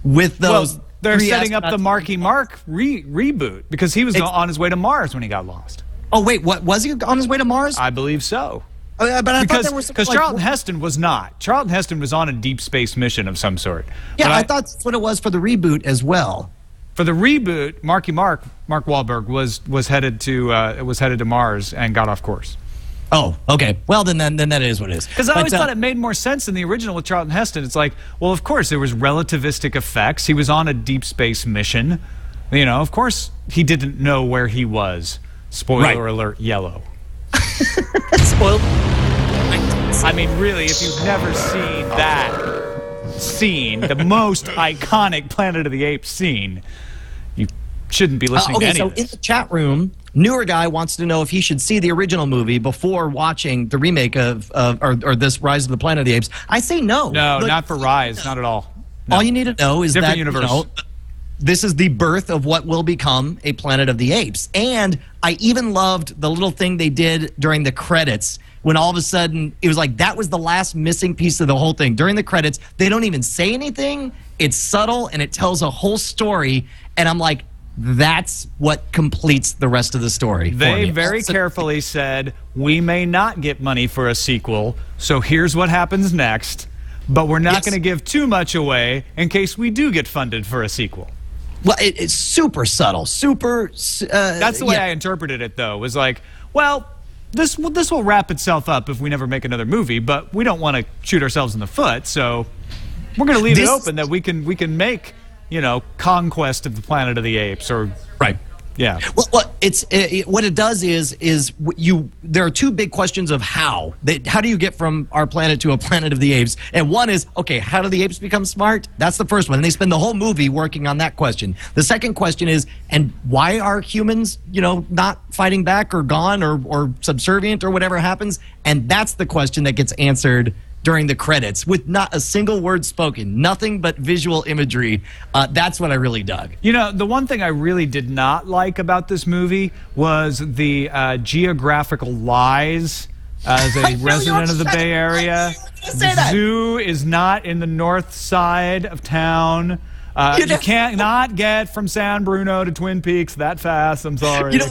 [SPEAKER 10] with those.
[SPEAKER 4] Well, they're setting up the. Marky Mark re- reboot because he was
[SPEAKER 10] It's-
[SPEAKER 4] on his way to Mars when he got lost.
[SPEAKER 10] Oh wait, what was he on his way to Mars?
[SPEAKER 4] I believe so.
[SPEAKER 10] Uh, but I thought
[SPEAKER 4] Because
[SPEAKER 10] was
[SPEAKER 4] because
[SPEAKER 10] like,
[SPEAKER 4] Charlton Heston was not. Charlton Heston was on a deep space mission of some sort.
[SPEAKER 10] Yeah,
[SPEAKER 4] But
[SPEAKER 10] I, thought that's what it was for the reboot as well.
[SPEAKER 4] for the reboot, Marky Mark, Mark Wahlberg was was headed to uh, was headed to Mars and got off course.
[SPEAKER 10] Oh, okay. Well, then then, then that is what it is.
[SPEAKER 4] Because I always
[SPEAKER 10] uh,
[SPEAKER 4] thought it made more sense in the original with Charlton Heston. It's like, well, of course there was relativistic effects. He was on a deep space mission. You know, of course he didn't know where he was. Spoiler
[SPEAKER 10] Right.
[SPEAKER 4] alert: yellow. [laughs]
[SPEAKER 10] spoiled.
[SPEAKER 4] I mean, really, if you've never seen that scene, the [laughs] most iconic Planet of the Apes scene, you shouldn't be
[SPEAKER 10] Uh,
[SPEAKER 4] listening
[SPEAKER 10] okay,
[SPEAKER 4] to any
[SPEAKER 10] so in the chat room, newer guy wants to know if he should see the original movie before watching the remake of, of or, or this Rise of the Planet of the Apes. I say no.
[SPEAKER 4] No,
[SPEAKER 10] Look,
[SPEAKER 4] not for Rise, not at all.
[SPEAKER 10] All you need to know is
[SPEAKER 4] Different
[SPEAKER 10] that
[SPEAKER 4] universe.
[SPEAKER 10] You know, this is the birth of what will become a Planet of the Apes. And I even loved the little thing they did during the credits when all of a sudden it was like that was the last missing piece of the whole thing. During the credits, they don't even say anything. It's subtle and it tells a whole story. And I'm like, that's what completes the rest of the story. for
[SPEAKER 4] They
[SPEAKER 10] me.
[SPEAKER 4] very
[SPEAKER 10] So-
[SPEAKER 4] carefully said, we may not get money for a sequel, so here's what happens next, but we're not
[SPEAKER 10] Yes.
[SPEAKER 4] going to give too much away in case we do get funded for a sequel.
[SPEAKER 10] Well, it, it's super subtle, super. Uh,
[SPEAKER 4] That's the way
[SPEAKER 10] yeah.
[SPEAKER 4] I interpreted it, though, was like, well, this, will- this will wrap itself up if we never make another movie, but we don't want to shoot ourselves in the foot, so we're going to leave
[SPEAKER 10] This-
[SPEAKER 4] it open that we can, we can make, you know, Conquest of the Planet of the Apes or,
[SPEAKER 10] Right.
[SPEAKER 4] Yeah.
[SPEAKER 10] Well, what it's it, what it does is is you. There are two big questions of how. How do you get from our planet to a [laughs] planet of the apes? And one is okay. How do the apes become smart? That's the first one. And they spend the whole movie working on that question. The second question is, and why are humans, you know, not fighting back or gone or or subservient or whatever happens? And that's the question that gets answered during the credits with not a single word spoken, nothing but visual imagery. Uh, that's what I really dug.
[SPEAKER 4] You know, the one thing I really did not like about this movie was the uh, geographical lies. As [laughs] a resident of the Bay [laughs] Area, the zoo is not in the north side of town. Uh,
[SPEAKER 10] You
[SPEAKER 4] you, can't not get from San Bruno to Twin Peaks that fast. I'm sorry.
[SPEAKER 10] You know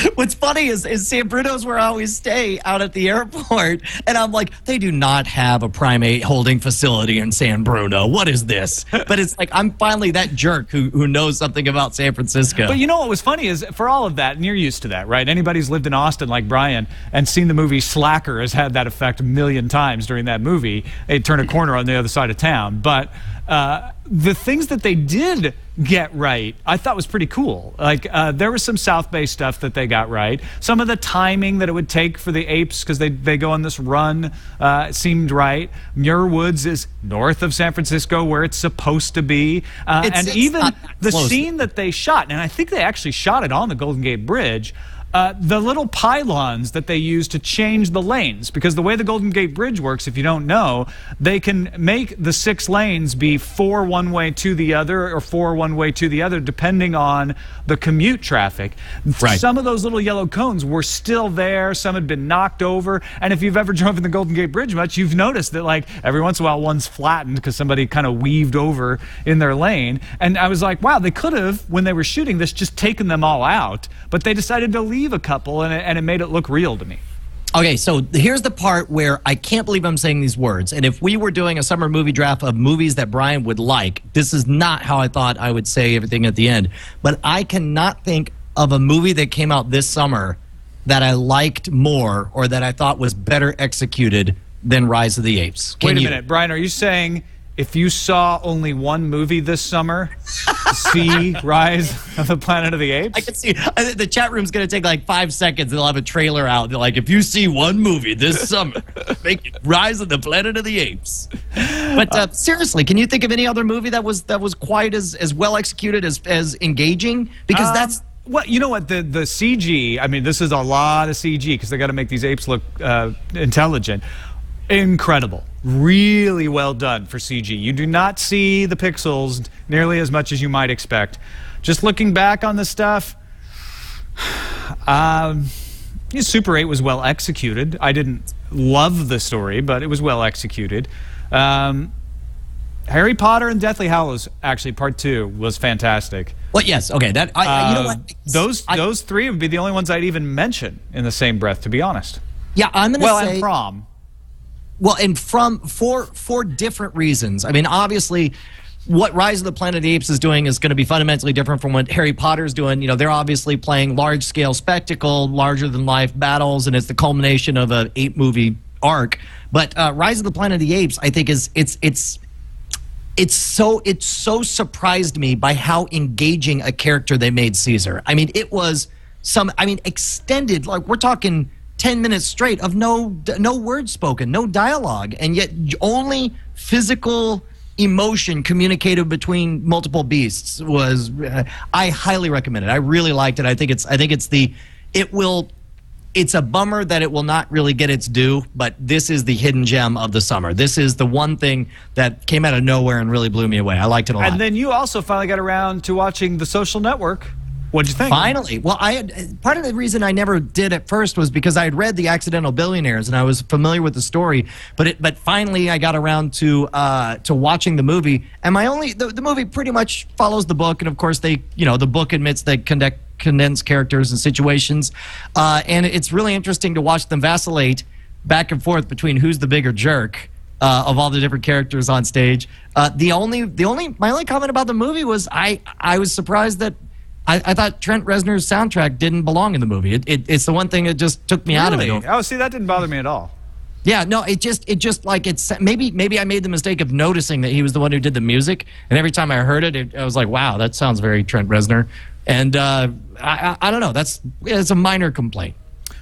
[SPEAKER 10] [laughs] what's, funny is, is San Bruno's where I always stay out at the airport. [laughs] And I'm like, they do not have a primate holding facility in San Bruno. What is this? [laughs] But it's like, I'm finally that jerk who, who knows something about San Francisco.
[SPEAKER 4] But you know what was funny is for all of that, and you're used to that, right? Anybody who's lived in Austin like Brian and seen the movie Slacker has had that effect a million times during that movie. They turn a corner on the other side of town. But uh, the things that they did get right, I thought was pretty cool. Like uh, there was some South Bay stuff that they got right. Some of the timing that it would take for the apes because they they go on this run uh, seemed right. Muir Woods is north of San Francisco where it's supposed to be, uh,
[SPEAKER 10] It's-
[SPEAKER 4] and
[SPEAKER 10] it's
[SPEAKER 4] even the scene that they shot, and I think they actually shot it on the Golden Gate Bridge. Uh, the little pylons that they use to change the lanes, because the way the Golden Gate Bridge works, if you don't know, they can make the six lanes be four one way to the other or four one way to the other, depending on the commute traffic.
[SPEAKER 10] Right.
[SPEAKER 4] Some of those little yellow cones were still there. Some had been knocked over. And if you've ever [laughs] driven the Golden Gate Bridge much, you've noticed that like every once in a while one's flattened because somebody kind of weaved over in their lane. And I was like, wow, they could have when they were shooting this just taken them all out, but they decided to leave a couple, and it, and it made it look real to me.
[SPEAKER 10] Okay, so here's the part where I can't believe I'm saying these words. And if we were doing a summer movie draft of movies that Brian would like, this is not how I thought I would say everything at the end. But I cannot think of a movie that came out this summer that I liked more or that I thought was better executed than Rise of the Apes. Can
[SPEAKER 4] Wait a
[SPEAKER 10] you?
[SPEAKER 4] minute, Brian, are you saying if you saw only one movie this summer, see [laughs] Rise of the Planet of the Apes.
[SPEAKER 10] I can see I the chat room's going to take like five seconds. They'll have a trailer out. They're like, if you see one movie this summer, [laughs] make it Rise of the Planet of the Apes. But uh, seriously, can you think of any other movie that was that was quite as as well executed as as engaging? Because
[SPEAKER 4] Um,
[SPEAKER 10] that's
[SPEAKER 4] well, you know what the the CG. I mean, this is a lot of CG because they got to make these apes look uh, intelligent. Incredible, really well done for CG. You do not see the pixels nearly as much as you might expect. Just looking back on the stuff, [sighs] um, Super 8 was well executed. I didn't love the story, but it was well executed. Um, Harry Potter and Deathly Hallows, actually, part two was fantastic.
[SPEAKER 10] well, yes, okay. That I, you know
[SPEAKER 4] Uh,
[SPEAKER 10] what?
[SPEAKER 4] Those
[SPEAKER 10] I-
[SPEAKER 4] those three would be the only ones I'd even mention in the same breath, to be honest.
[SPEAKER 10] yeah, I'm going to
[SPEAKER 4] Well,
[SPEAKER 10] say
[SPEAKER 4] and prom.
[SPEAKER 10] Well, and from for for different reasons. I mean, obviously, what Rise of the Planet of the Apes is doing is going to be fundamentally different from what Harry Potter's doing. You know, they're obviously playing large scale spectacle, larger than life battles, and it's the culmination of a eight movie arc. But uh, Rise of the Planet of the Apes, I think, is it's it's it's so it so surprised me by how engaging a character they made Caesar. I mean, it was some I mean extended like we're talking 10 minutes straight of no no words spoken, no dialogue, and yet only physical emotion communicated between multiple beasts was uh, I highly recommend it. I really liked it. I think it's I think it's the it will it's a bummer that it will not really get its due, but this is the hidden gem of the summer. This is the one thing that came out of nowhere and really blew me away. I liked it a lot.
[SPEAKER 4] And then you also finally got around to watching The Social Network. What'd you think?
[SPEAKER 10] Finally, well, I had part of the reason I never did at first was because I had read The Accidental Billionaires and I was familiar with the story, but it, but finally I got around to uh, to watching the movie, and my only the, the movie pretty much follows the book, and of course they you know the book admits they conduct condensed characters and situations, uh, and it's really interesting to watch them vacillate back and forth between who's the bigger jerk. Uh, of all the different characters on stage, uh, the only, the only, my only comment about the movie was I, I was surprised that I, I thought Trent Reznor's soundtrack didn't belong in the movie. It, it, it's the one thing that just took me out of it.
[SPEAKER 4] Oh, see, that didn't bother me at all.
[SPEAKER 10] Yeah, no, it just it just like it's maybe maybe I made the mistake of noticing that he was the one who did the music, and every time I heard it, it I was like, wow, that sounds very Trent Reznor, and uh, I, I I don't know, that's it's a minor complaint.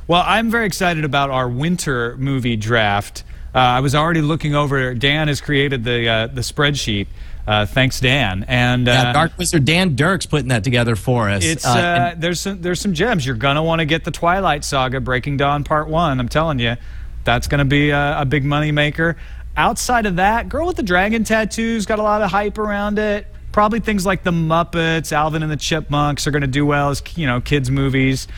[SPEAKER 4] Well, I'm very excited about our winter movie draft. Uh, I was already looking over. Dan has created the uh, the spreadsheet. Uh, thanks, Dan. And uh,
[SPEAKER 10] Yeah, Dark Wizard Dan Dirk's putting that together for us.
[SPEAKER 4] It's
[SPEAKER 10] Uh,
[SPEAKER 4] uh,
[SPEAKER 10] and-
[SPEAKER 4] there's some there's some gems. You're gonna want to get the Twilight Saga Breaking Dawn Part One. I'm telling you, that's gonna be a, a big money maker. Outside of that, Girl with the Dragon Tattoos got a lot of hype around it. Probably things like the Muppets, Alvin and the Chipmunks are gonna do well as you know kids movies.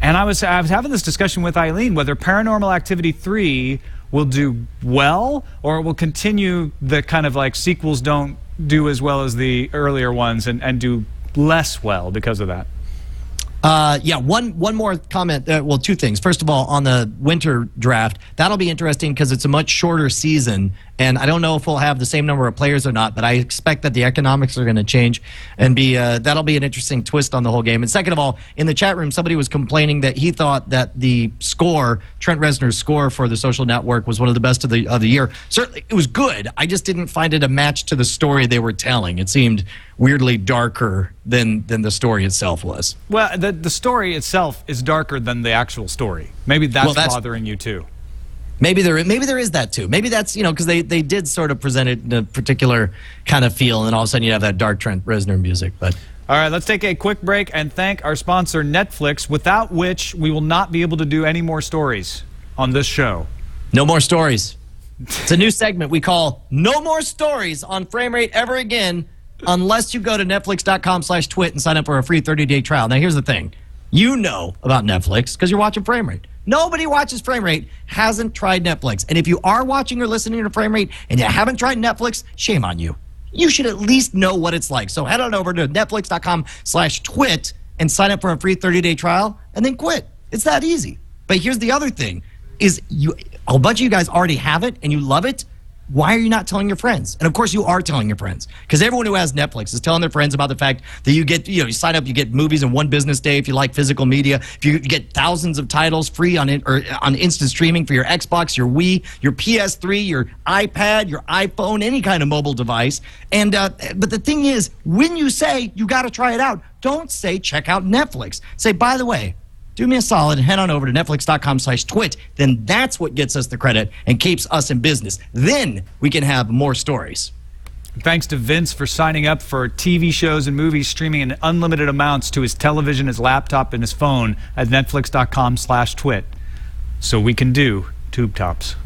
[SPEAKER 4] And I was I was having this discussion with Eileen whether Paranormal Activity three will do well or it will continue the kind of like sequels don't do as well as the earlier ones and, and do less well because of that.
[SPEAKER 10] Uh, yeah, one one more comment. Uh, well, two things. First of all, on the winter draft, that'll be interesting because it's a much shorter season, and I don't know if we'll have the same number of players or not. But I expect that the economics are going to change, and be uh, that'll be an interesting twist on the whole game. And second of all, in the chat room, somebody was complaining that he thought that the score, Trent Reznor's score for the Social Network, was one of the best of the of the year. Certainly, it was good. I just didn't find it a match to the story they were telling. It seemed weirdly darker than than the story itself was.
[SPEAKER 4] Well, the the story itself is darker than the actual story. Maybe that's,
[SPEAKER 10] Well, that's-
[SPEAKER 4] bothering you too.
[SPEAKER 10] Maybe there, maybe there is that too. Maybe that's you know because they they did sort of present it in a particular kind of feel, and then all of a sudden you have that dark Trent Reznor music. But
[SPEAKER 4] All right, let's take a quick break and thank our sponsor Netflix, without which we will not be able to do any more stories on this show.
[SPEAKER 10] no more stories. It's a new segment we call "No More Stories" on Frame Rate ever again, unless you go to Netflix.com/twit and sign up for a free 30-day trial. Now, here's the thing: you know about Netflix because you're watching Frame Rate. Nobody watches Frame Rate hasn't tried Netflix, and if you are watching or listening to Frame Rate and you haven't tried Netflix, shame on you. You should at least know what it's like. So head on over to netflix.com slash twit and sign up for a free 30-day trial, and then quit. It's that easy. But here's the other thing: is you a bunch of you guys already have it and you love it. Why are you not telling your friends? And of course, you are telling your friends because everyone who has Netflix is telling their friends about the fact that you get, you know, you sign up, you get movies in one business day if you like physical media. If you get thousands of titles free on it or on instant streaming for your Xbox, your Wii, your PS3, your iPad, your iPhone, any kind of mobile device. And uh, but the thing is, when you say you got to try it out, don't say check out Netflix. Say, by the way, do me a solid and head on over to netflix.com slash twit then that's what gets us the credit and keeps us in business then we can have more stories
[SPEAKER 4] Thanks to Vince for signing up for TV shows and movies streaming in unlimited amounts to his television, his laptop, and his phone at netflix.com slash twit. So we can do tube tops.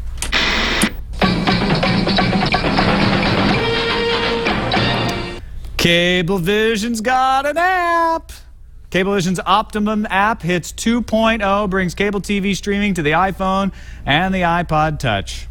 [SPEAKER 4] Cablevision's got an app. Cablevision's Optimum app hits 2.0, brings cable TV streaming to the iPhone and the iPod Touch.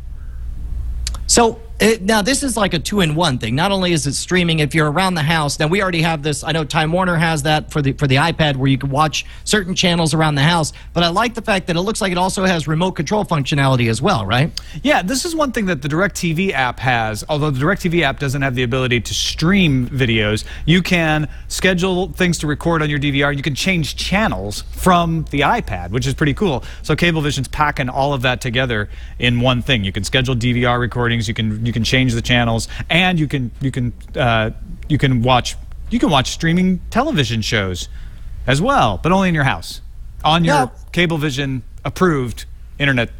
[SPEAKER 10] So it, now this is like a two-in-one thing. Not only is it streaming, if you're around the house. Now we already have this. I know Time Warner has that for the for the iPad, where you can watch certain channels around the house. But I like the fact that it looks like it also has remote control functionality as well, right?
[SPEAKER 4] Yeah, this is one thing that the DirecTV app has. Although the DirecTV app doesn't have the ability to stream videos, you can schedule things to record on your DVR. You can change channels from the iPad, which is pretty cool. So Cablevision's packing all of that together in one thing. You can schedule DVR recordings. You can you can change the channels, and you can you can uh, you can watch you can watch streaming television shows as well, but only in your house on your. Cablevision approved internet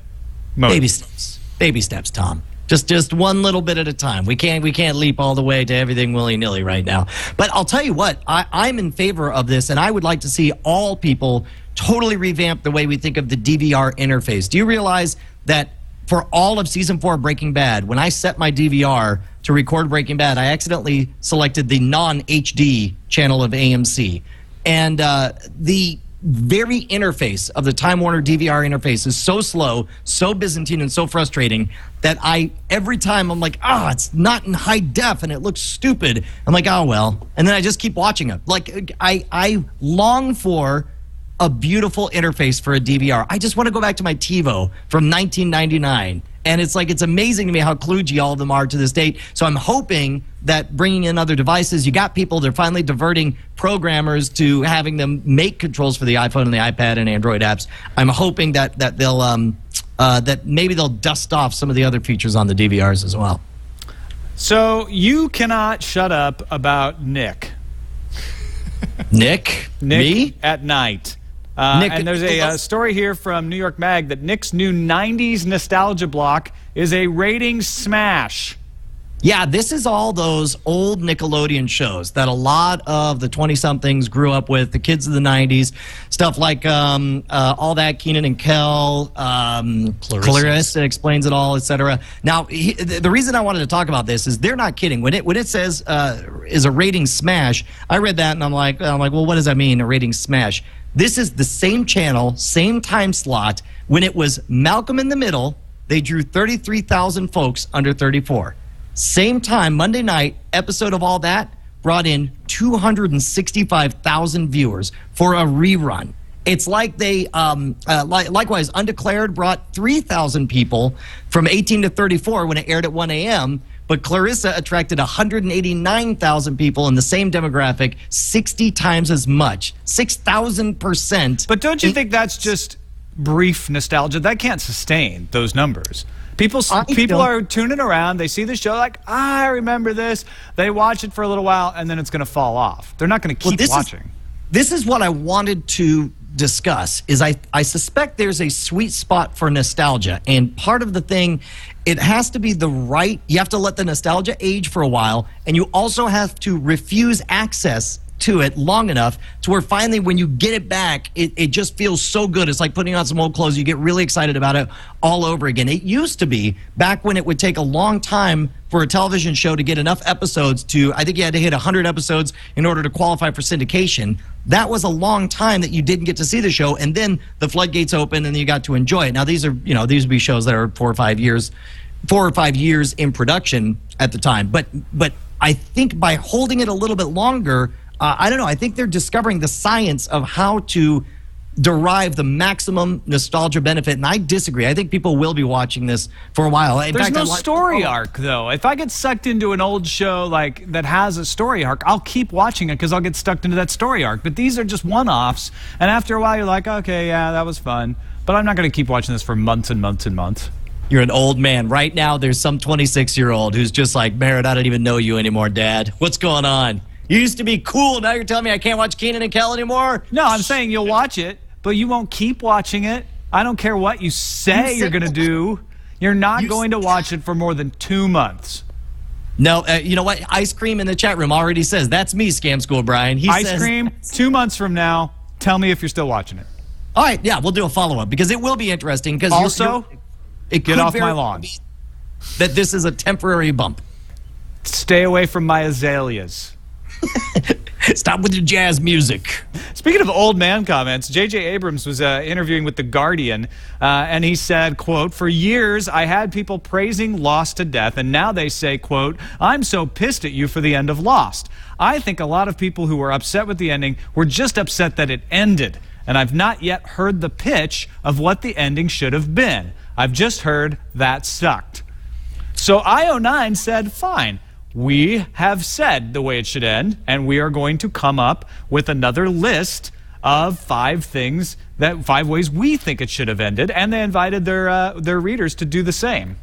[SPEAKER 4] mode.
[SPEAKER 10] Baby steps. Baby steps, Tom. Just just one little bit at a time. We can't we can't leap all the way to everything willy nilly right now. But I'll tell you what, I, I'm in favor of this, and I would like to see all people totally revamp the way we think of the DVR interface. Do you realize that for all of season four of Breaking Bad, when I set my DVR to record Breaking Bad, I accidentally selected the non HD channel of AMC. And uh, the very interface of the Time Warner DVR interface is so slow, so Byzantine, and so frustrating that I every time I'm like, ah, it's not in high def and it looks stupid. I'm like, oh well, and then I just keep watching it. Like I I long for a beautiful interface for a DVR. I just want to go back to my TiVo from 1999. And it's like, it's amazing to me how kludgy all of them are to this date. So I'm hoping that bringing in other devices, you got people, they're finally diverting programmers to having them make controls for the iPhone and the iPad and Android apps. I'm hoping that, that they'll, um, uh, that maybe they'll dust off some of the other features on the DVRs as well.
[SPEAKER 4] So you cannot shut up about Nick.
[SPEAKER 10] Nick?
[SPEAKER 4] Nick
[SPEAKER 10] Me?
[SPEAKER 4] at night. Uh,
[SPEAKER 10] Nick-
[SPEAKER 4] and there's a uh, story here from New York Mag that Nick's new 90s nostalgia block is a rating smash.
[SPEAKER 10] Yeah, this is all those old Nickelodeon shows that a lot of the 20 somethings grew up with, the kids of the 90s, stuff like um, uh, All That, Keenan and Kel, um,
[SPEAKER 7] Clarissa.
[SPEAKER 10] Clarissa. explains it all, etc. Now, he, the, the reason I wanted to talk about this is they're not kidding. When it when it says uh, is a rating smash, I read that and I'm like, I'm like, well, what does that mean, a rating smash? This is the same channel, same time slot. When it was Malcolm in the Middle, they drew 33,000 folks under 34. Same time, Monday night, episode of All That brought in 265,000 viewers for a rerun. It's like they, um, uh, li- likewise, Undeclared brought 3,000 people from 18 to 34 when it aired at 1 a.m., but Clarissa attracted 189,000 people in the same demographic, 60 times as much, 6,000%.
[SPEAKER 4] But don't you think that's just brief nostalgia? That can't sustain those numbers. People,
[SPEAKER 10] I
[SPEAKER 4] people
[SPEAKER 10] don't-
[SPEAKER 4] are tuning around. They see the show like, "Ah, I remember this. They watch it for a little while, and then it's going to fall off. They're not going to
[SPEAKER 10] Well,
[SPEAKER 4] keep
[SPEAKER 10] is-
[SPEAKER 4] watching.
[SPEAKER 10] this is what I wanted to discuss is I, I suspect there's a sweet spot for nostalgia. And part of the thing it has to be the right you have to let the nostalgia age for a while and you also have to refuse access to it long enough to where finally when you get it back it, it just feels so good. It's like putting on some old clothes. You get really excited about it all over again. It used to be back when it would take a long time for a television show to get enough episodes to i think you had to hit 100 episodes in order to qualify for syndication. That was a long time that you didn't get to see the show and then the floodgates open and you got to enjoy it. Now these are you know these would be shows that are four or five years four or five years in production at the time. But but i think by holding it a little bit longer uh, i don't know i think they're discovering the science of how to derive the maximum nostalgia benefit. And I disagree. I think people will be watching this for a while. In
[SPEAKER 4] There's
[SPEAKER 10] fact,
[SPEAKER 4] no story arc though. If I get sucked into an old show like that has a story arc, I'll keep watching it because I'll get sucked into that story arc. But these are just one-offs, and after a while, you're like, okay, yeah, that was fun. But I'm not going to keep watching this for months and months and months.
[SPEAKER 10] You're an old man. Right now, there's some 26 year old who's just like, Merritt, I don't even know you anymore, Dad. What's going on? You used to be cool. Now you're telling me I can't watch Keenan and Kel anymore?
[SPEAKER 4] No, I'm saying you'll watch it, but you won't keep watching it. I don't care what you say
[SPEAKER 10] You
[SPEAKER 4] you're going to do. You're not
[SPEAKER 10] You
[SPEAKER 4] going to watch it for more than two months.
[SPEAKER 10] No, uh, you know what? Ice Cream in the chat room already says, that's me, Scam School Brian. He
[SPEAKER 4] Ice
[SPEAKER 10] says,
[SPEAKER 4] cream. Two months from now, tell me if you're still watching it.
[SPEAKER 10] All right, yeah, we'll do a follow up because it will be interesting. Because
[SPEAKER 4] Also,
[SPEAKER 10] it
[SPEAKER 4] get off my lawn.
[SPEAKER 10] That this is a temporary bump.
[SPEAKER 4] Stay away from my azaleas. [laughs]
[SPEAKER 10] Stop with your jazz music.
[SPEAKER 4] Speaking of old man comments, J.J. Abrams was uh, interviewing with The Guardian, uh, and he said, quote, For years, I had people praising Lost to death, and now they say, quote, I'm so pissed at you for the end of Lost. I think a lot of people who were upset with the ending were just upset that it ended, and I've not yet heard the pitch of what the ending should have been. I've just heard that sucked. So IO9 said, fine. We have said the way it should end, and we are going to come up with another list of five things that five ways we think it should have ended, and they invited their uh, their readers to do the same.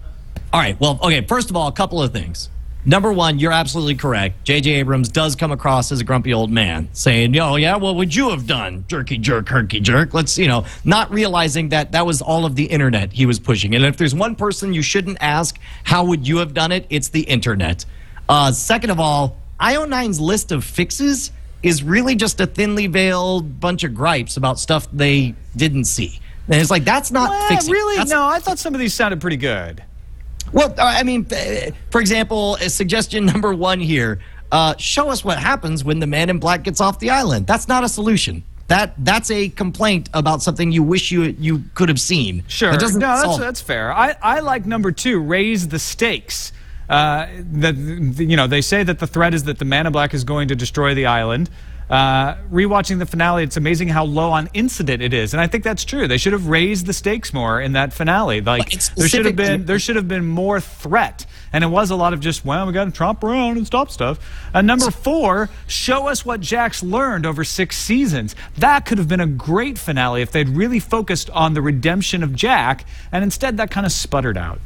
[SPEAKER 10] All right. Well, okay. First of all, a couple of things. Number one, you're absolutely correct. J.J. Abrams does come across as a grumpy old man, saying, "Oh yeah, what would you have done, jerky jerk, herky jerk?" Let's, you know, not realizing that that was all of the internet he was pushing. And if there's one person you shouldn't ask, how would you have done it? It's the internet. Uh, second of all, IO9's list of fixes is really just a thinly veiled bunch of gripes about stuff they didn't see. And it's like that's not
[SPEAKER 4] Well,
[SPEAKER 10] fixing.
[SPEAKER 4] really?
[SPEAKER 10] That's-
[SPEAKER 4] no, I thought some of these sounded pretty good.
[SPEAKER 10] well, uh, I mean, uh, for example, uh, suggestion [laughs] number one here: uh, show us what happens when the man in black gets off the island. That's not a solution. That that's a complaint about something you wish you you could have seen.
[SPEAKER 4] Sure.
[SPEAKER 10] That
[SPEAKER 4] no, that's, that's fair. I, I like number two, raise the stakes. Uh, that you know, they say that the threat is that the Man in Black is going to destroy the island. Uh, rewatching the finale, it's amazing how low on incident it is, and I think that's true. They should have raised the stakes more in that finale. Like there should have been there should have been more threat, and it was a lot of just well, we got to tromp around and stop stuff. And number four, show us what Jack's learned over six seasons. That could have been a great finale if they'd really focused on the redemption of Jack, and instead that kind of sputtered out.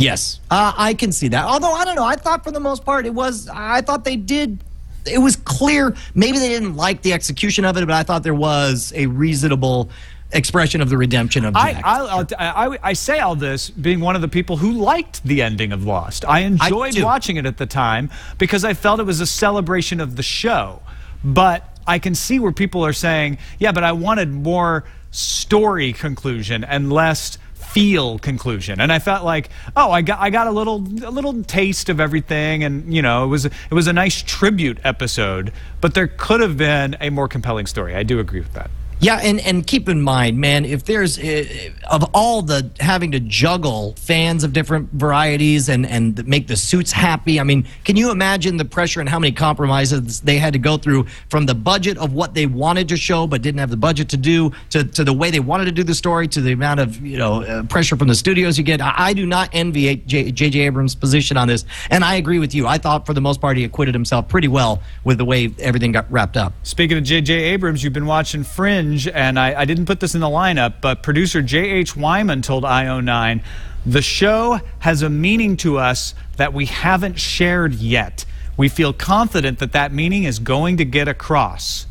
[SPEAKER 10] Yes, uh, I can see that. Although I don't know, I thought for the most part it was. I thought they did. It was clear. Maybe they didn't like the execution of it, but I thought there was a reasonable expression of the redemption of
[SPEAKER 4] I,
[SPEAKER 10] Jack.
[SPEAKER 4] I, I'll- I, I say all this being one of the people who liked the ending of Lost. I enjoyed
[SPEAKER 10] too.
[SPEAKER 4] watching it at the time because I felt it was a celebration of the show. But I can see where people are saying, yeah, but I wanted more story conclusion and less feel conclusion. And i felt like oh i got i got a little a little taste of everything. And you know it was it was a nice tribute episode but there could have been a more compelling story. I do agree with that
[SPEAKER 10] Yeah, and, and keep in mind, man, if there's uh, of all the having to juggle fans of different varieties and and make the suits happy. I mean, can you imagine the pressure and how many compromises they had to go through from the budget of what they wanted to show but didn't have the budget to do to, to the way they wanted to do the story to the amount of you know uh, pressure from the studios you get. I, I do not envy J.J. Abrams' position on this, and I agree with you. I thought for the most part he acquitted himself pretty well with the way everything got wrapped up.
[SPEAKER 4] Speaking of J.J. Abrams, you've been watching Fringe, and I, I didn't put this in the lineup, but producer J.H. Wyman told IO9 the show has a meaning to us that we haven't shared yet. We feel confident that that meaning is going to get across.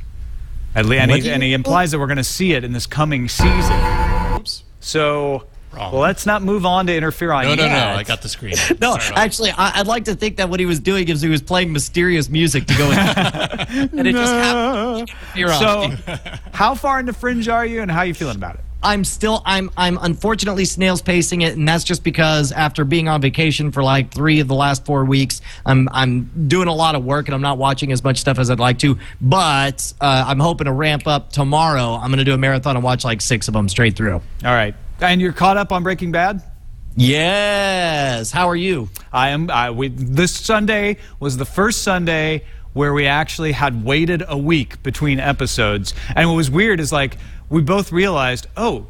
[SPEAKER 4] At le- and, he, and he implies that we're going to see it in this coming season. So
[SPEAKER 7] Wrong.
[SPEAKER 4] well, let's not move on to interfere on
[SPEAKER 7] No, no, no. I got the screen. [laughs]
[SPEAKER 10] No, actually, I, I'd like to think that what he was doing is he was playing mysterious music to go in, [laughs] and it just happened. You're
[SPEAKER 4] So, [laughs] how far into Fringe are you, and how are you feeling about it?
[SPEAKER 10] I'm still, I'm, I'm unfortunately snails pacing it, and that's just because after being on vacation for like three of the last four weeks, I'm, I'm doing a lot of work and I'm not watching as much stuff as I'd like to. But uh, I'm hoping to ramp up tomorrow. I'm going to do a marathon and watch like six of them straight through.
[SPEAKER 4] All right, and you're caught up on Breaking Bad.
[SPEAKER 10] Yes. How are you?
[SPEAKER 4] I am. I, we, this Sunday was the first Sunday where we actually had waited a week between episodes. And what was weird is like we both realized, oh,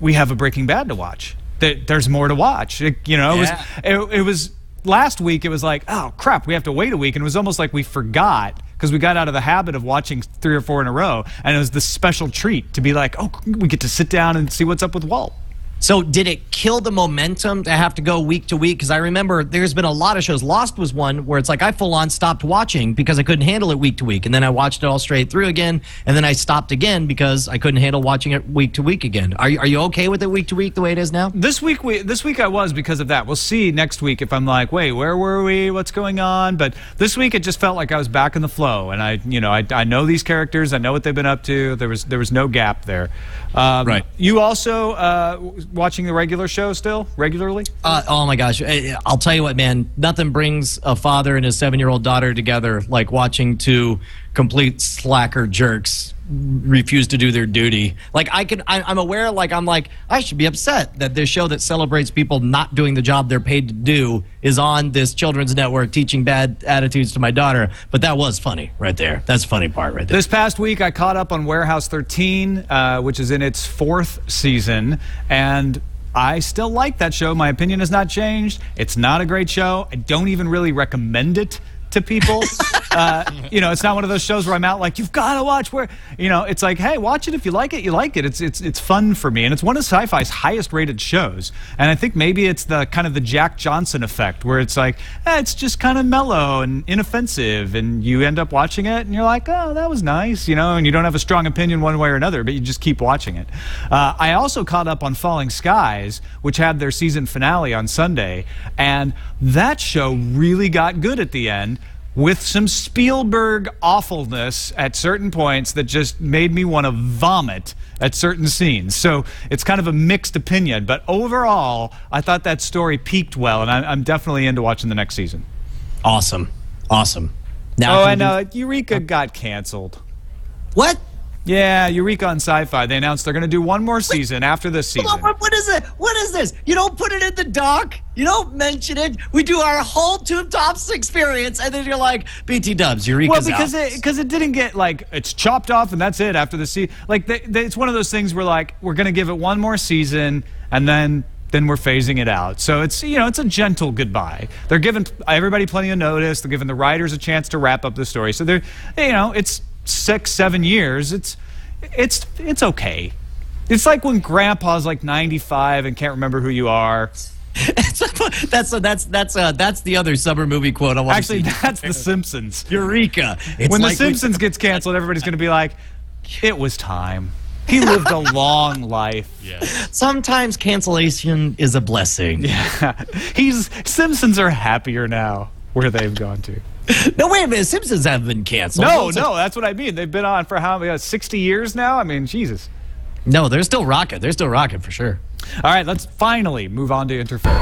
[SPEAKER 4] we have a Breaking Bad to watch. That there's more to watch. It- you know, it was it, it was last week. It was like, oh crap, we have to wait a week, and it was almost like we forgot because we got out of the habit of watching three or four in a row, and it was this special treat to be like, oh, we get to sit down and see what's up with Walt.
[SPEAKER 10] So did it kill the momentum to have to go week to week? Because I remember there's been a lot of shows. Lost was one where it's like I full on stopped watching because I couldn't handle it week to week, and then I watched it all straight through again, and then I stopped again because I couldn't handle watching it week to week again. Are you, are you okay with it week to week the way it is now?
[SPEAKER 4] This week, we this week I was because of that. We'll see next week if I'm like, wait, where were we? What's going on? But this week it just felt like I was back in the flow, and I, you know, I, I know these characters, I know what they've been up to. There was there was no gap there. Um,
[SPEAKER 10] Right.
[SPEAKER 4] You also uh, w- watching the regular show still regularly?
[SPEAKER 10] Uh, oh my gosh! I- I'll tell you what, man. Nothing brings a father and his seven-year-old daughter together like watching two complete slacker jerks refuse to do their duty. Like I can, I, I'm aware. Like I'm like I should be upset that this show that celebrates people not doing the job they're paid to do is on this children's network teaching bad attitudes to my daughter. But that was funny right there. That's the funny part right there.
[SPEAKER 4] This past week, I caught up on Warehouse 13, uh, which is in its fourth season, and I still like that show. My opinion has not changed. It's not a great show. I don't even really recommend it to people. [laughs] uh, you know, it's not one of those shows where I'm out like you've got to watch. Where you know, it's like, hey, watch it if you like it. You like it. It's it's it's fun for me, and it's one of Sci-Fi's highest rated shows. And I think maybe it's the kind of the Jack Johnson effect, where it's like, eh, it's just kind of mellow and inoffensive, and you end up watching it, and you're like, oh, that was nice, you know, and you don't have a strong opinion one way or another, but you just keep watching it. Uh, I also caught up on Falling Skies, which had their season finale on Sunday, and that show really got good at the end with some Spielberg awfulness at certain points that just made me want to vomit at certain scenes. So it's kind of a mixed opinion, but overall, I thought that story peaked well, and I, I'm definitely into watching the next season.
[SPEAKER 10] Awesome, awesome.
[SPEAKER 4] oh,
[SPEAKER 10] I
[SPEAKER 4] and uh, Eureka got canceled.
[SPEAKER 10] What?
[SPEAKER 4] Yeah, Eureka on Sci-Fi. They announced they're going to do one more season after this
[SPEAKER 10] Hold on,
[SPEAKER 4] season.
[SPEAKER 10] what, is it? What is this? You don't put it in the doc. You don't mention it. We do our whole Tube Tops experience, and then you're like, BT Dubs, Eureka's
[SPEAKER 4] Well, because
[SPEAKER 10] out.
[SPEAKER 4] it because it didn't get like it's chopped off and that's it after the season. Like they, they, it's one of those things where like we're gonna give it one more season and then then we're phasing it out. So it's you know it's a gentle goodbye. They're giving everybody plenty of notice. They're giving the writers a chance to wrap up the story. So they're you know it's six seven years. It's it's it's okay. It's like when Grandpa's like 95 and can't remember who you are. [laughs]
[SPEAKER 10] that's a, that's that's uh that's the other summer movie quote I want
[SPEAKER 4] Actually,
[SPEAKER 10] to see. [laughs]
[SPEAKER 4] that's The Simpsons.
[SPEAKER 10] Eureka. It's
[SPEAKER 4] when
[SPEAKER 10] like
[SPEAKER 4] The
[SPEAKER 10] we-
[SPEAKER 4] Simpsons [laughs] gets canceled, everybody's going to be like, "It was time. He lived a long life." Yeah.
[SPEAKER 10] Sometimes cancellation is a blessing.
[SPEAKER 4] Yeah. He's Simpsons are happier now where they've gone to. [laughs]
[SPEAKER 10] No, wait a minute. Simpsons haven't been canceled.
[SPEAKER 4] No,
[SPEAKER 10] Those are-
[SPEAKER 4] no, that's what I mean. They've been on for how many? uh, Sixty years now. I mean, Jesus.
[SPEAKER 10] No, they're still rocking. They're still rocking for sure.
[SPEAKER 4] All right, let's finally move on to interference.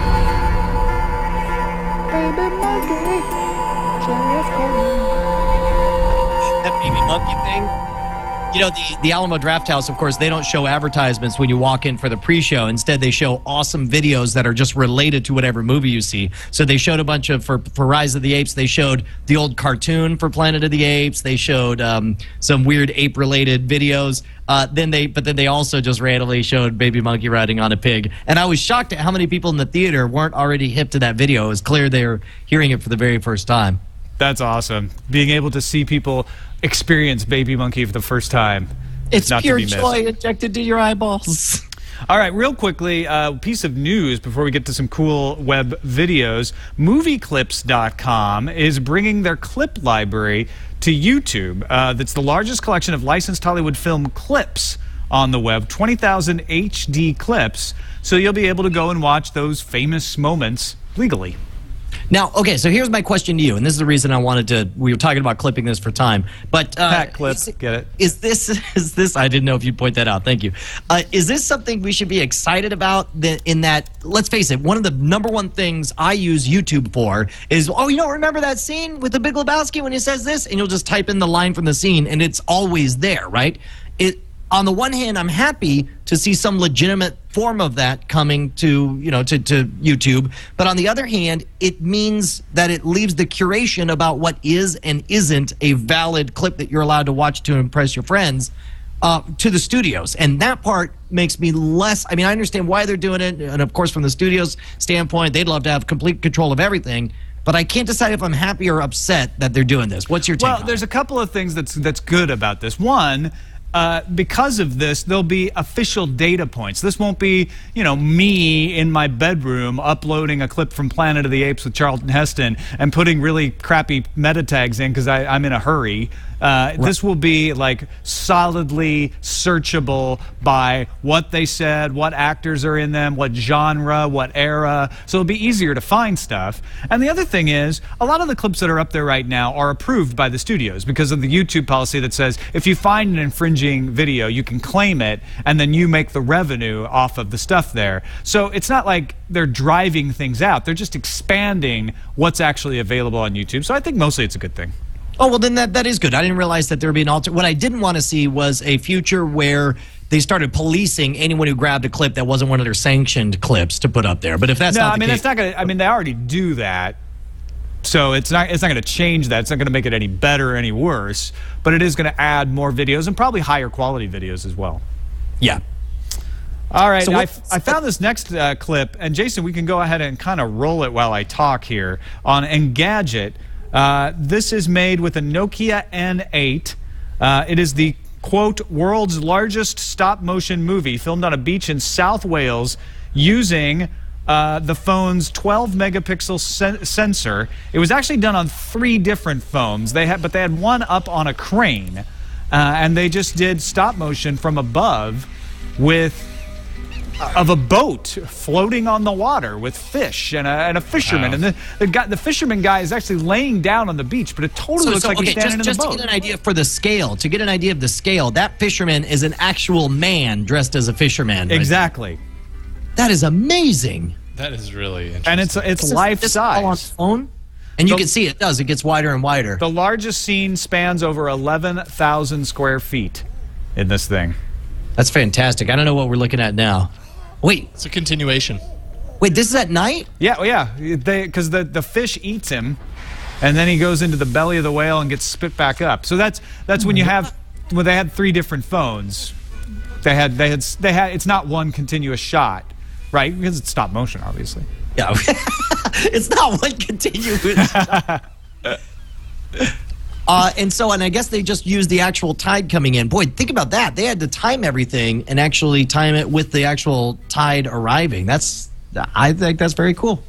[SPEAKER 10] that baby monkey thing. You know, the, the Alamo Draft House, of course, they don't show advertisements when you walk in for the pre show. Instead, they show awesome videos that are just related to whatever movie you see. So they showed a bunch of, for, for Rise of the Apes, they showed the old cartoon for Planet of the Apes. They showed um, some weird ape related videos. Uh, then they, but then they also just randomly showed Baby Monkey riding on a pig. And I was shocked at how many people in the theater weren't already hip to that video. It was clear they were hearing it for the very first time.
[SPEAKER 4] That's awesome. Being able to see people experience Baby Monkey for the first time.
[SPEAKER 10] It's
[SPEAKER 4] not
[SPEAKER 10] pure joy injected to your eyeballs. [laughs]
[SPEAKER 4] All right, real quickly, a uh, piece of news before we get to some cool web videos. MovieClips.com is bringing their clip library to YouTube. Uh, that's the largest collection of licensed Hollywood film clips on the web 20,000 HD clips. So you'll be able to go and watch those famous moments legally.
[SPEAKER 10] Now, okay, so here's my question to you, and this is the reason I wanted to. We were talking about clipping this for time, but uh,
[SPEAKER 4] Pat clip,
[SPEAKER 10] is,
[SPEAKER 4] get it?
[SPEAKER 10] is this [laughs] is this? I didn't know if you'd point that out. Thank you. Uh, is this something we should be excited about? That in that, let's face it, one of the number one things I use YouTube for is, oh, you don't remember that scene with the Big Lebowski when he says this, and you'll just type in the line from the scene, and it's always there, right? It on the one hand, I'm happy to see some legitimate form of that coming to you know to, to YouTube, but on the other hand, it means that it leaves the curation about what is and isn't a valid clip that you're allowed to watch to impress your friends uh, to the studios. And that part makes me less. I mean, I understand why they're doing it. And of course, from the studios' standpoint, they'd love to have complete control of everything. But I can't decide if I'm happy or upset that they're doing this. What's your take?
[SPEAKER 4] Well, there's a couple of things that's that's good about this. One, uh, because of this, there'll be official data points. This won't be, you know, me in my bedroom uploading a clip from Planet of the Apes with Charlton Heston and putting really crappy meta tags in because I'm in a hurry. Uh, right. This will be like solidly searchable by what they said, what actors are in them, what genre, what era. So it'll be easier to find stuff. And the other thing is, a lot of the clips that are up there right now are approved by the studios because of the YouTube policy that says if you find an infringing video, you can claim it and then you make the revenue off of the stuff there. So it's not like they're driving things out, they're just expanding what's actually available on YouTube. So I think mostly it's a good thing.
[SPEAKER 10] Oh well, then that that is good. I didn't realize that there would be an alter. What I didn't want to see was a future where they started policing anyone who grabbed a clip that wasn't one of their sanctioned clips to put up there. But if that's
[SPEAKER 4] no,
[SPEAKER 10] not
[SPEAKER 4] I mean,
[SPEAKER 10] case,
[SPEAKER 4] it's not gonna. I mean, they already do that. So it's not it's not going to change that. It's not going to make it any better or any worse, but it is going to add more videos and probably higher quality videos as well.
[SPEAKER 10] Yeah.
[SPEAKER 4] All right, so I, I found this next uh, clip, and Jason, we can go ahead and kind of roll it while I talk here on Engadget. Uh, this is made with a Nokia N8. Uh, it is the quote world's largest stop motion movie filmed on a beach in South Wales using uh, the phone's 12 megapixel sen- sensor. It was actually done on three different phones. They had, but they had one up on a crane, uh, and they just did stop motion from above with of a boat floating on the water with fish and a, and a fisherman. Wow. And the, the, guy, the fisherman guy is actually laying down on the beach, but it totally so, looks so, like okay, he's standing
[SPEAKER 10] just,
[SPEAKER 4] in the
[SPEAKER 10] boat.
[SPEAKER 4] Just
[SPEAKER 10] to get an idea for the scale, to get an idea of the scale, that fisherman is an actual man dressed as a fisherman.
[SPEAKER 4] Exactly.
[SPEAKER 10] That is amazing.
[SPEAKER 7] That is really interesting.
[SPEAKER 4] And it's it's life size.
[SPEAKER 10] on phone? And you the, can see it does. It gets wider and wider.
[SPEAKER 4] The largest scene spans over 11,000 square feet in this thing.
[SPEAKER 10] That's fantastic. I don't know what we're looking at now. Wait,
[SPEAKER 7] it's a continuation.
[SPEAKER 10] Wait, this is at night?
[SPEAKER 4] Yeah, well, yeah. Because the, the fish eats him, and then he goes into the belly of the whale and gets spit back up. So that's that's when you have when they had three different phones. They had they had they had. It's not one continuous shot, right? Because it's stop motion, obviously.
[SPEAKER 10] Yeah, [laughs] it's not one continuous. [laughs] Uh, and so, and I guess they just used the actual tide coming in. Boy, think about that. They had to time everything and actually time it with the actual tide arriving. That's, I think that's very cool.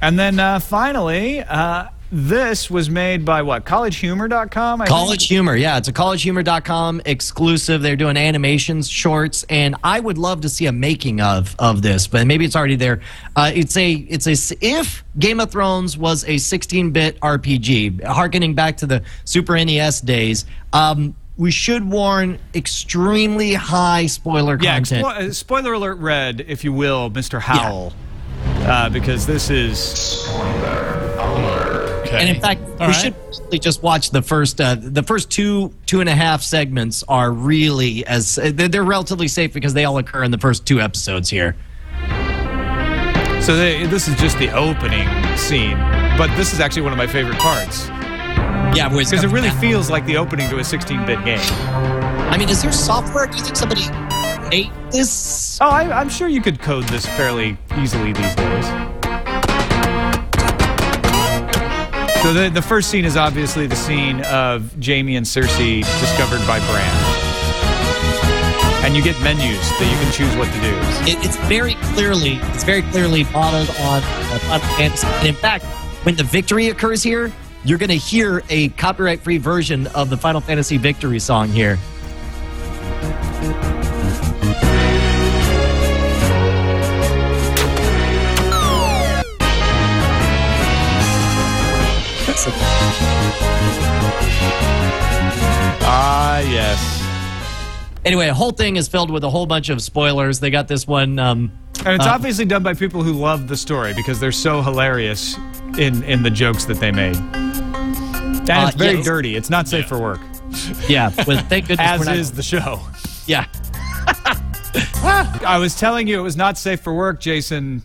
[SPEAKER 4] And then uh, finally, uh, this was made by what? CollegeHumor.com?
[SPEAKER 10] I College think? Humor, yeah. It's a CollegeHumor.com exclusive. They're doing animations, shorts, and I would love to see a making of of this, but maybe it's already there. Uh, it's a it's a if Game of Thrones was a 16-bit RPG, harkening back to the Super NES days. Um, we should warn extremely high spoiler
[SPEAKER 4] yeah,
[SPEAKER 10] content.
[SPEAKER 4] Yeah, uh, spoiler alert, red, if you will, Mr. Howell, yeah. uh, because this is.
[SPEAKER 10] Okay. And in fact, All we right. should just watch the first uh, the first two two and a half segments are really as they're, they're relatively safe because they all occur in the first two episodes here.
[SPEAKER 4] So they, this is just the opening scene, but this is actually one of my favorite parts.
[SPEAKER 10] Yeah,
[SPEAKER 4] because it really back. feels like the opening to a 16-bit game.
[SPEAKER 10] I mean, is there software? Do you think somebody made this?
[SPEAKER 4] Oh, I, I'm sure you could code this fairly easily these days. So the, the first scene is obviously the scene of Jaime and Cersei discovered by Bran. And you get menus that you can choose what to do.
[SPEAKER 10] It, it's very clearly, it's very clearly modeled on Final Fantasy. And in fact, when the victory occurs here, you're going to hear a copyright-free version of the Final Fantasy victory song here.
[SPEAKER 4] Yes.
[SPEAKER 10] Anyway, the whole thing is filled with a whole bunch of spoilers. They got this one. Um,
[SPEAKER 4] and it's uh, obviously done by people who love the story because they're so hilarious in in the jokes that they made. And uh, it's very yeah, dirty. It's not safe yeah. for work.
[SPEAKER 10] Yeah, but thank goodness.
[SPEAKER 4] As
[SPEAKER 10] not,
[SPEAKER 4] is the show.
[SPEAKER 10] Yeah. [laughs]
[SPEAKER 4] I was telling you it was not safe for work, Jason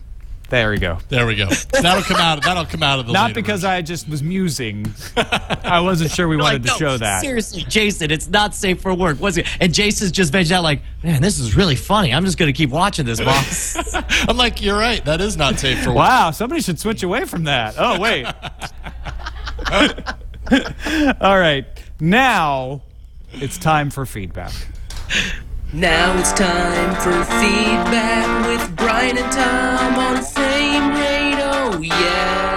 [SPEAKER 4] There we go.
[SPEAKER 7] There we go. That'll come out. That'll come out of the.
[SPEAKER 4] Not
[SPEAKER 7] later
[SPEAKER 4] because I just was musing. I wasn't sure we
[SPEAKER 10] You're
[SPEAKER 4] wanted
[SPEAKER 10] like,
[SPEAKER 4] to
[SPEAKER 10] "No,
[SPEAKER 4] show that.
[SPEAKER 10] Seriously, Jason, it's not safe for work. Was it? And Jason's just vegged out like, man, this is really funny. I'm just gonna keep watching this, boss. [laughs]
[SPEAKER 7] I'm like, you're right. That is not safe for work.
[SPEAKER 4] Wow, somebody should switch away from that. Oh, wait. [laughs] All right. Now it's time for feedback.
[SPEAKER 11] Now it's time for feedback with Brian and Tom on Frame Rate. Yeah.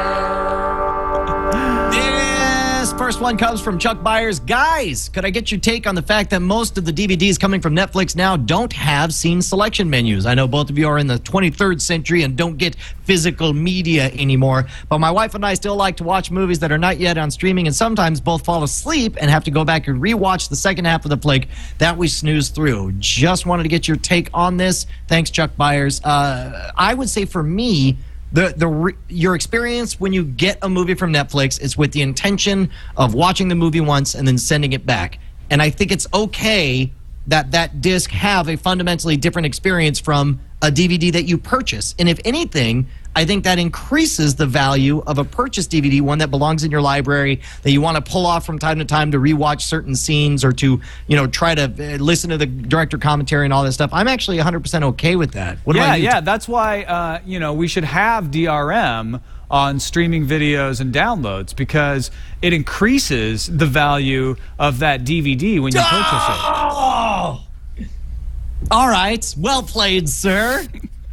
[SPEAKER 10] This first one comes from Chuck Byers. Guys, could I get your take on the fact that most of the DVDs coming from Netflix now don't have scene selection menus? I know both of you are in the 23rd century and don't get physical media anymore, but my wife and I still like to watch movies that are not yet on streaming and sometimes both fall asleep and have to go back and rewatch the second half of the flick that we snooze through. Just wanted to get your take on this. Thanks, Chuck Byers. Uh, I would say for me, the the re- your experience when you get a movie from Netflix is with the intention of watching the movie once and then sending it back. And I think it's okay that that disc have a fundamentally different experience from a DVD that you purchase. And if anything, I think that increases the value of a purchased DVD, one that belongs in your library that you want to pull off from time to time to rewatch certain scenes or to, you know, try to uh, listen to the director commentary and all that stuff. I'm actually 100% okay with that. What
[SPEAKER 4] yeah, yeah. That's why uh, you know we should have DRM on streaming videos and downloads because it increases the value of that DVD when you purchase it.
[SPEAKER 10] Oh! [laughs] All right. Well played, sir.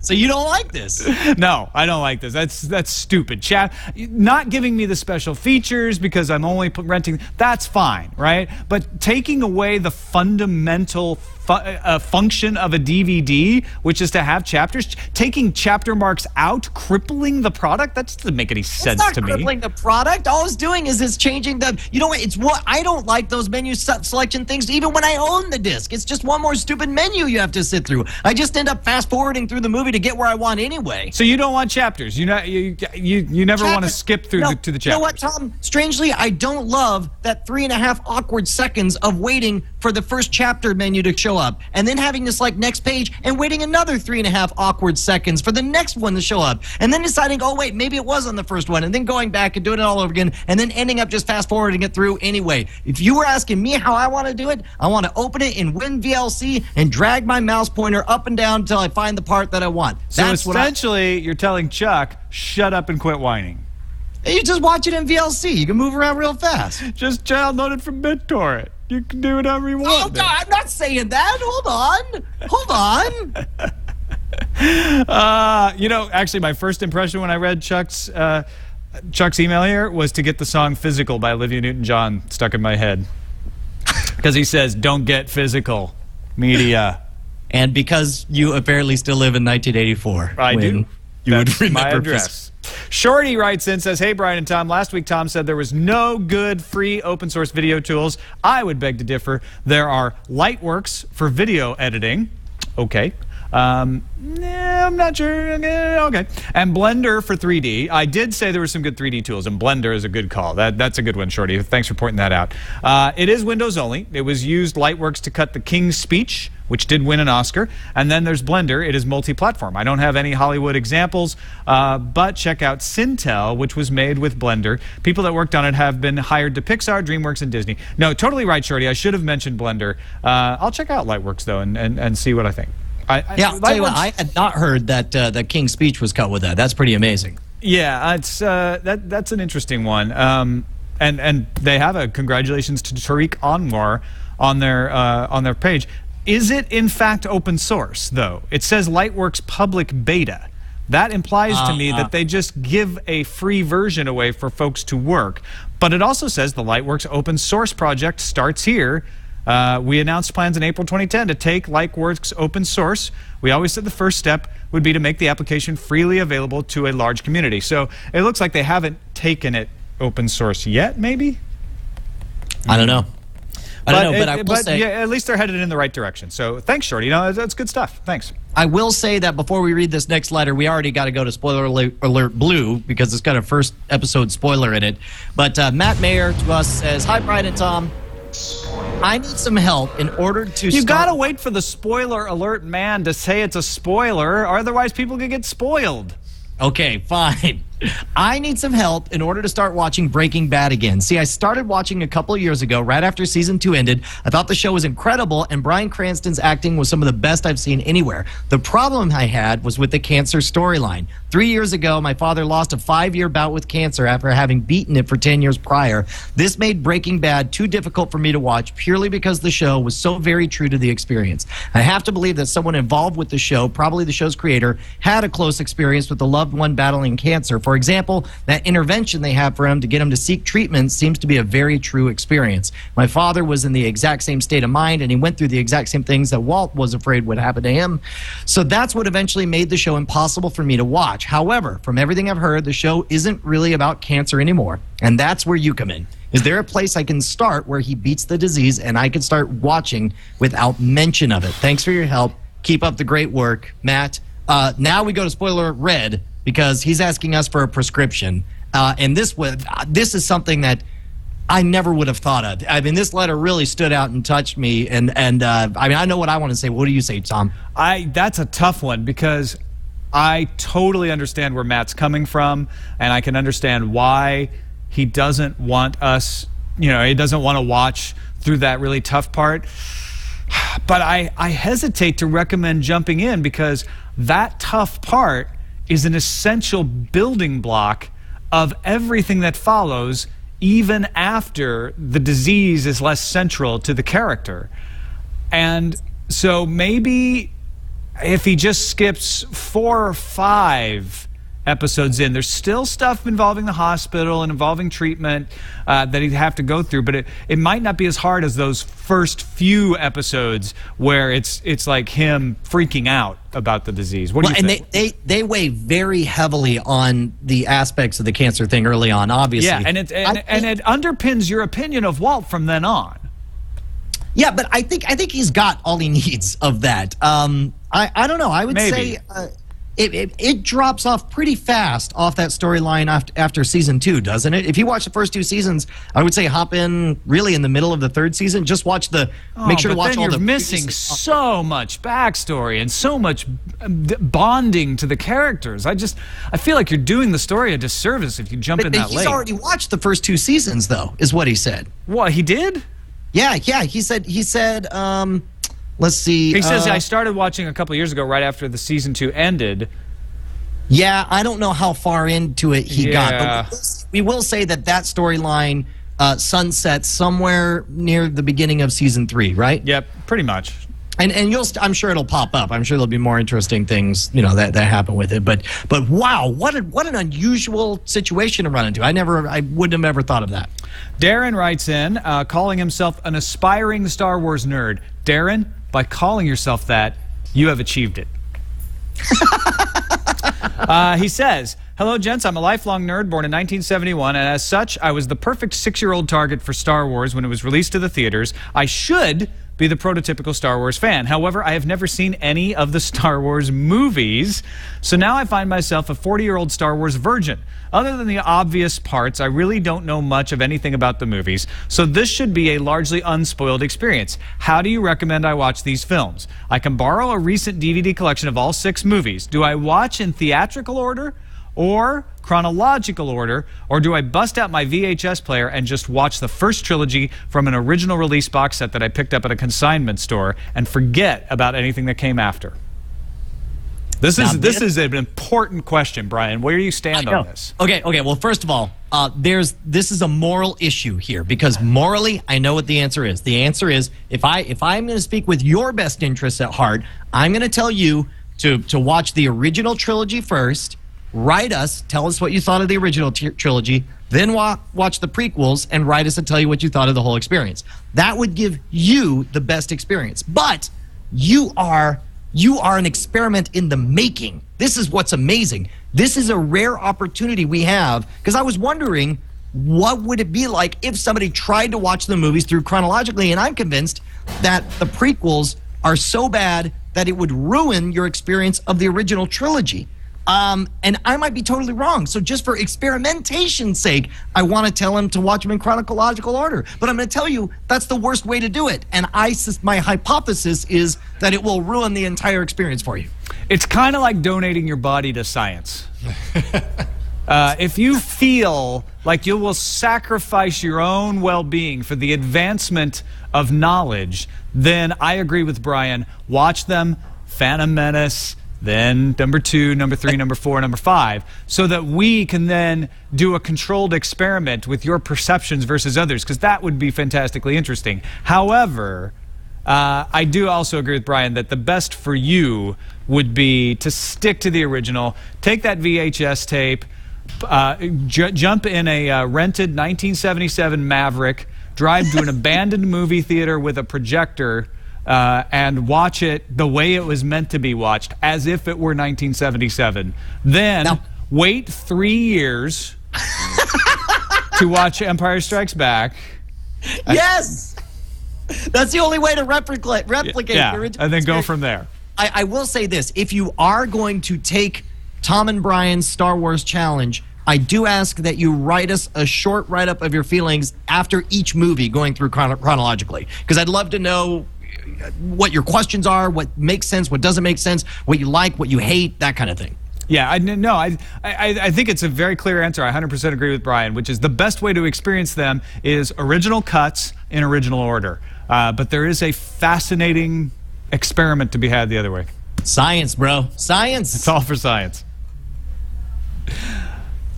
[SPEAKER 10] So you don't like this? [laughs]
[SPEAKER 4] No, I don't like this. That's that's stupid. Chat, not giving me the special features because I'm only renting. That's fine, right? But taking away the fundamental fu- uh, function of a DVD, which is to have chapters, taking chapter marks out, crippling the product. That doesn't make any sense
[SPEAKER 10] it's not
[SPEAKER 4] to me.
[SPEAKER 10] crippling the product. All it's doing is it's changing the. You know what? It's what I don't like those menu se- selection things. Even when I own the disc, it's just one more stupid menu you have to sit through. I just end up fast forwarding through the movie to get where I want anyway.
[SPEAKER 4] So you don't want chapters. You know, you you, you never want to skip through
[SPEAKER 10] No,
[SPEAKER 4] the, to the
[SPEAKER 10] You know what, Tom? Strangely, I don't love that three and a half awkward seconds of waiting for the first chapter menu to show up, and then having this like next page and waiting another three and a half awkward seconds for the next one to show up, and then deciding, oh wait, maybe it was on the first one, and then going back and doing it all over again, and then ending up just fast forwarding it through anyway. If you were asking me how I want to do it, I want to open it in WinVLC and drag my mouse pointer up and down until I find the part that I want.
[SPEAKER 4] So
[SPEAKER 10] That's what I.
[SPEAKER 4] essentially, you're telling Chuck, shut up and quit whining.
[SPEAKER 10] You just watch it in VLC. You can move around real fast.
[SPEAKER 4] Just download it from BitTorrent. You can do whatever you
[SPEAKER 10] Oh,
[SPEAKER 4] want.
[SPEAKER 10] no, I'm not saying that. Hold on. Hold on. [laughs]
[SPEAKER 4] Uh, you know, actually, my first impression when I read Chuck's uh, Chuck's email here was to get the song "Physical" by Olivia Newton-John stuck in my head [laughs] because he says, "Don't get physical, media."
[SPEAKER 10] And because you apparently still live in 1984.
[SPEAKER 4] I do.
[SPEAKER 10] You would
[SPEAKER 4] That's
[SPEAKER 10] remember
[SPEAKER 4] my address. Shorty writes in says, "Hey Brian and Tom, last week Tom said there was no good free open source video tools. I would beg to differ. There are Lightworks for video editing. Okay. Um, I'm not sure. Okay, okay. And Blender for 3D. I did say there were some good 3D tools, and Blender is a good call. That, that's a good one, Shorty. Thanks for pointing that out. Uh, it is Windows only. It was used Lightworks to cut the King's Speech, which did win an Oscar. And then there's Blender. It is multi-platform. I don't have any Hollywood examples, uh, but check out Sintel, which was made with Blender. People that worked on it have been hired to Pixar, DreamWorks, and Disney. No, totally right, Shorty. I should have mentioned Blender. Uh, I'll check out Lightworks though, and, and, and see what I think. I, I,
[SPEAKER 10] Yeah, you what,
[SPEAKER 4] Lightworks-
[SPEAKER 10] I had not heard that uh, the King's speech was cut with that. That's pretty amazing.
[SPEAKER 4] Yeah, it's uh, that that's an interesting one. Um, and and they have a congratulations to Tariq Anwar on their uh, on their page. Is it in fact open source though? It says Lightworks public beta. That implies to me
[SPEAKER 10] Uh-uh.
[SPEAKER 4] that they just give a free version away for folks to work. But it also says the Lightworks open source project starts here. Uh, we announced plans in April 2010 to take Lightworks open source. We always said the first step would be to make the application freely available to a large community. So it looks like they haven't taken it open source yet, maybe?
[SPEAKER 10] I don't know. I don't know, but I will
[SPEAKER 4] but
[SPEAKER 10] say.
[SPEAKER 4] yeah, at least they're headed in the right direction. So thanks, Shorty. You know, that's good stuff. Thanks.
[SPEAKER 10] I will say that before we read this next letter, we already got to go to spoiler alert, blue because it's got a first episode spoiler in it. But uh, Matt Mayer to us says, "Hi, Brian and Tom. I need some help in order to.
[SPEAKER 4] You got to wait for the spoiler alert man to say it's a spoiler, otherwise people could get spoiled.
[SPEAKER 10] Okay, fine. I need some help in order to start watching Breaking Bad again. See, I started watching a couple years ago, right after season two ended. I thought the show was incredible, and Bryan Cranston's acting was some of the best I've seen anywhere. The problem I had was with the cancer storyline. Three years ago, my father lost a five year bout with cancer after having beaten it for 10 years prior. This made Breaking Bad too difficult for me to watch purely because the show was so very true to the experience. I have to believe that someone involved with the show, probably the show's creator, had a close experience with a loved one battling cancer. For example, that intervention they have for him to get him to seek treatment seems to be a very true experience. My father was in the exact same state of mind and he went through the exact same things that Walt was afraid would happen to him. So that's what eventually made the show impossible for me to watch. However, from everything I've heard, the show isn't really about cancer anymore. And that's where you come in. Is there a place I can start where he beats the disease and I can start watching without mention of it? Thanks for your help. Keep up the great work, Matt. Uh, now we go to spoiler red because he's asking us for a prescription. Uh, and this would this is something that I never would have thought of. I mean, this letter really stood out and touched me. And and uh, I mean, I know what I want to say. What do you say, Tom?
[SPEAKER 4] I that's a tough one because I totally understand where Matt's coming from, and I can understand why he doesn't want us. You know, he doesn't want to watch through that really tough part. But I, I hesitate to recommend jumping in because that tough part is an essential building block of everything that follows, even after the disease is less central to the character. And so maybe if he just skips four or five episodes in, there's still stuff involving the hospital and involving treatment uh, that he'd have to go through, but it, it might not be as hard as those first few episodes where it's it's like him freaking out about the disease. What do
[SPEAKER 10] well,
[SPEAKER 4] you
[SPEAKER 10] and they, they they weigh very heavily on the aspects of the cancer thing early on, obviously.
[SPEAKER 4] yeah, and it and, and it underpins your opinion of Walt from then on.
[SPEAKER 10] Yeah, but I think I think he's got all he needs of that. Um, I I don't know. I would
[SPEAKER 4] Maybe.
[SPEAKER 10] say uh, it, it it drops off pretty fast off that storyline after, after season two, doesn't it? If you watch the first two seasons, I would say hop in really in the middle of the third season. Just watch the make sure
[SPEAKER 4] Oh,
[SPEAKER 10] to
[SPEAKER 4] but
[SPEAKER 10] watch
[SPEAKER 4] then
[SPEAKER 10] all
[SPEAKER 4] you're
[SPEAKER 10] the
[SPEAKER 4] missing so much backstory and so much uh, bonding to the characters. I just I feel like you're doing the story a disservice if you jump
[SPEAKER 10] But
[SPEAKER 4] in that
[SPEAKER 10] he's
[SPEAKER 4] late.
[SPEAKER 10] already watched the first two seasons, though, is what he said.
[SPEAKER 4] what he did?
[SPEAKER 10] Yeah, yeah. He said he said. Um, let's see.
[SPEAKER 4] He says
[SPEAKER 10] uh,
[SPEAKER 4] I started watching a couple years ago, right after the season two ended.
[SPEAKER 10] Yeah, I don't know how far into it he got, but we will- say that that storyline uh, sunsets somewhere near the beginning of season three, right?
[SPEAKER 4] Yep, pretty much.
[SPEAKER 10] And and you'll st- I'm sure it'll pop up. I'm sure there'll be more interesting things you know that, that happen with it. But but wow, what a, what an unusual situation to run into. I never I wouldn't have ever thought of that.
[SPEAKER 4] Darren writes in, uh, calling himself an aspiring Star Wars nerd. Darren, by calling yourself that, you have achieved it. [laughs] uh, he says, Hello, gents. I'm a lifelong nerd born in 1971, and as such, I was the perfect six year old target for Star Wars when it was released to the theaters. I should be the prototypical Star Wars fan. However, I have never seen any of the [laughs] Star Wars movies, so now I find myself a 40 year old Star Wars virgin. Other than the obvious parts, I really don't know much of anything about the movies, so this should be a largely unspoiled experience. How do you recommend I watch these films? I can borrow a recent DVD collection of all six movies. Do I watch in theatrical order? Or chronological order, or do I bust out my VHS player and just watch the first trilogy from an original release box set that I picked up at a consignment store and forget about anything that came after? This is this
[SPEAKER 10] this-
[SPEAKER 4] is an important question, Brian. Where do you stand on this?
[SPEAKER 10] Okay, okay. Well, first of all, uh, there's this is a moral issue here because morally, I know what the answer is. The answer is if I if I'm going to speak with your best interests at heart, I'm going to tell you to to watch the original trilogy first. Write us, tell us what you thought of the original t- trilogy, then wa- watch the prequels and write us and tell you what you thought of the whole experience. That would give you the best experience. But you are you are an experiment in the making. This is what's amazing. This is a rare opportunity we have because I was wondering what would it be like if somebody tried to watch the movies through chronologically and I'm convinced that the prequels are so bad that it would ruin your experience of the original trilogy. Um, and I might be totally wrong. So just for experimentation's sake, I want to tell him to watch them in chronological order. But I'm going to tell you that's the worst way to do it. And I, my hypothesis is that it will ruin the entire experience for you.
[SPEAKER 4] It's kind of like donating your body to science. [laughs] Uh, if you feel like you will sacrifice your own well being for the advancement of knowledge, then I agree with Brian. Watch them, Phantom Menace, then number two, number three, [laughs] number four, number five, so that we can then do a controlled experiment with your perceptions versus others, because that would be fantastically interesting. However, uh, I do also agree with Brian that the best for you would be to stick to the original, take that VHS tape, uh, j- jump in a uh, rented 1977 Maverick, drive to an [laughs] abandoned movie theater with a projector. Uh, and watch it the way it was meant to be watched, as if it were 1977. Then
[SPEAKER 10] Now-
[SPEAKER 4] wait three years to watch Empire Strikes Back.
[SPEAKER 10] yes, that's the only way to replicate replicate
[SPEAKER 4] yeah,
[SPEAKER 10] your
[SPEAKER 4] and then go from there.
[SPEAKER 10] I, I will say this: if you are going to take Tom and Brian's Star Wars challenge, I do ask that you write us a short write up of your feelings after each movie, going through chrono- chronologically, because I'd love to know what your questions are, what makes sense, what doesn't make sense, what you like, what you hate, that kind of thing.
[SPEAKER 4] Yeah, I no, I, I I think it's a very clear answer. I 100% agree with Brian, which is the best way to experience them is original cuts in original order. Uh, but there is a fascinating experiment to be had the other way.
[SPEAKER 10] Science, bro, science.
[SPEAKER 4] It's all for science.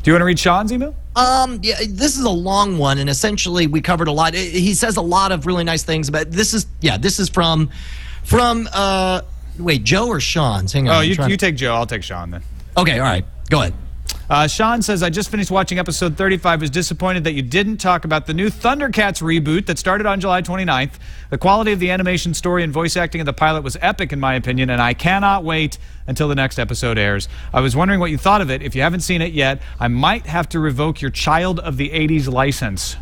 [SPEAKER 4] Do you want to read Sean's email?
[SPEAKER 10] Um, yeah, this is a long one, and essentially we covered a lot. He says a lot of really nice things, but this is yeah, this is from from uh, wait, Joe or Sean's? Hang on.
[SPEAKER 4] Oh, you, you take Joe. I'll take Sean then.
[SPEAKER 10] Okay, all right, go ahead.
[SPEAKER 4] Uh, Sean says, I just finished watching episode 35. Was disappointed that you didn't talk about the new Thundercats reboot that started on July 29th. The quality of the animation, story, and voice acting of the pilot was epic, in my opinion, and I cannot wait until the next episode airs. I was wondering what you thought of it. If you haven't seen it yet, I might have to revoke your Child of the 80s license.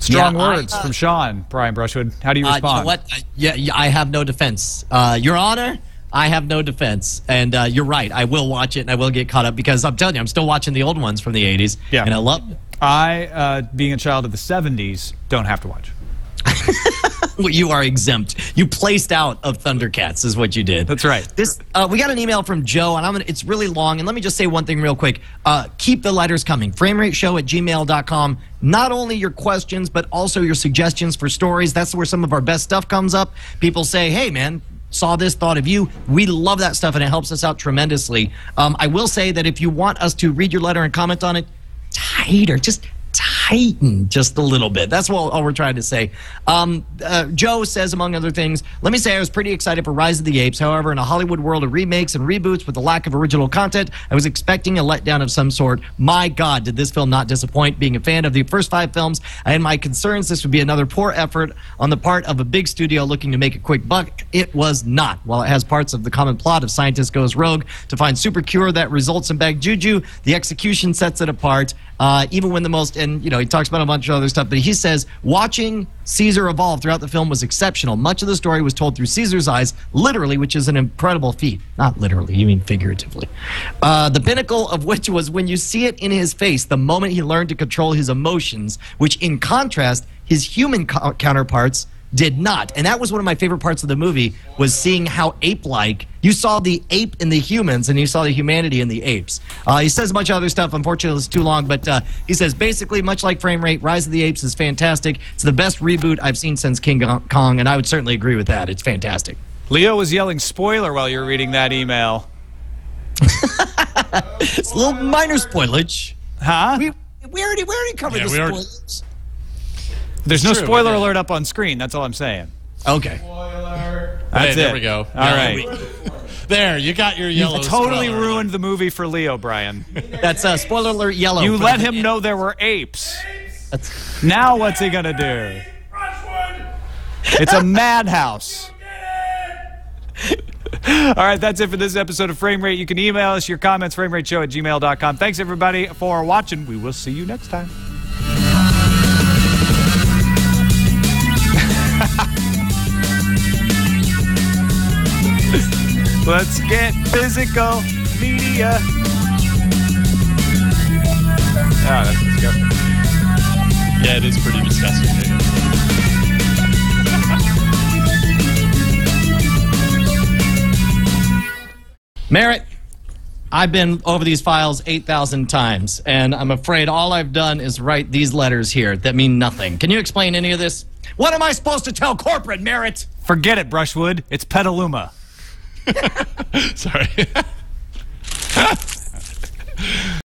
[SPEAKER 4] Strong
[SPEAKER 10] Yeah, I,
[SPEAKER 4] words
[SPEAKER 10] uh,
[SPEAKER 4] from Sean, Brian Brushwood. How do you
[SPEAKER 10] Uh, you
[SPEAKER 4] respond?
[SPEAKER 10] know what? I- Yeah, yeah, I have no defense. Uh, Your Honor, I have no defense. And uh, you're right. I will watch it and I will get caught up because I'm telling you, I'm still watching the old ones from the 80s.
[SPEAKER 4] Yeah.
[SPEAKER 10] And I love it.
[SPEAKER 4] I, uh, being a child of the 70s, don't have to watch. [laughs]
[SPEAKER 10] Well, you are exempt. You placed out of Thundercats, is what you did.
[SPEAKER 4] That's right.
[SPEAKER 10] This uh, we got an email from Joe, and I'm gonna. It's really long, and let me just say one thing real quick. Uh, keep the letters coming. Framerateshow at gmail.com. Not only your questions, but also your suggestions for stories. That's where some of our best stuff comes up. People say, "Hey, man." Saw this, thought of you. We love that stuff, and it helps us out tremendously. Um, I will say that if you want us to read your letter and comment on it, tighter, just tighten just a little bit. That's what all we're trying to say. Um, uh, Joe says, among other things, let me say I was pretty excited for Rise of the Apes. However, in a Hollywood world of remakes and reboots with the lack of original content, I was expecting a letdown of some sort. My God, did this film not disappoint? Being a fan of the first five films, I had my concerns this would be another poor effort on the part of a big studio looking to make a quick buck. It was not. While it has parts of the common plot of scientist goes rogue to find super cure that results in bad juju, the execution sets it apart. Uh, even when the most, and you know, he talks about a bunch of other stuff, but he says watching Caesar evolve throughout the film was exceptional. Much of the story was told through Caesar's eyes, literally, which is an incredible feat. Not literally, you mean figuratively. Uh, the pinnacle of which was when you see it in his face the moment he learned to control his emotions, which, in contrast, his human co- counterparts did not. And that was one of my favorite parts of the movie was seeing how ape-like you saw the ape in the humans and you saw the humanity in the apes. Uh, he says a bunch of other stuff. Unfortunately it's too long but uh, he says basically much like frame rate rise of the apes is fantastic. It's the best reboot i've seen since king kong and i would certainly agree with that. It's fantastic.
[SPEAKER 4] Leo was yelling spoiler while you were reading that email. [laughs]
[SPEAKER 10] it's a little minor spoilage.
[SPEAKER 4] Huh?
[SPEAKER 10] we, we already we already covered
[SPEAKER 7] Yeah,
[SPEAKER 10] the
[SPEAKER 7] we already-
[SPEAKER 10] spoilers
[SPEAKER 4] There's no
[SPEAKER 7] true,
[SPEAKER 4] spoiler alert up on screen. That's all I'm saying.
[SPEAKER 10] okay
[SPEAKER 4] That's
[SPEAKER 7] Hey, there we go.
[SPEAKER 4] All right.
[SPEAKER 7] there, you got your yellow.
[SPEAKER 4] You totally
[SPEAKER 7] spoiler.
[SPEAKER 4] ruined the movie for Leo, Brian.
[SPEAKER 10] that's uh, spoiler alert yellow
[SPEAKER 4] You let him know there were apes.
[SPEAKER 10] That's-
[SPEAKER 4] Now what's he gonna do? It's a madhouse. All right, that's it for this episode of Frame Rate. You can email us your comments, framerateshow at gmail.com. Thanks, everybody, for watching. We will see you next time. [laughs] Let's get physical media. Ah, oh, that's disgusting.
[SPEAKER 7] Yeah, it is pretty disgusting. [laughs]
[SPEAKER 10] Merritt, I've been over these files 8,000 times, and I'm afraid all I've done is write these letters here that mean nothing. Can you explain any of this? What am I supposed to tell corporate, Merritt?
[SPEAKER 4] Forget it, Brushwood. It's Petaluma. [laughs]
[SPEAKER 7] Sorry. [laughs]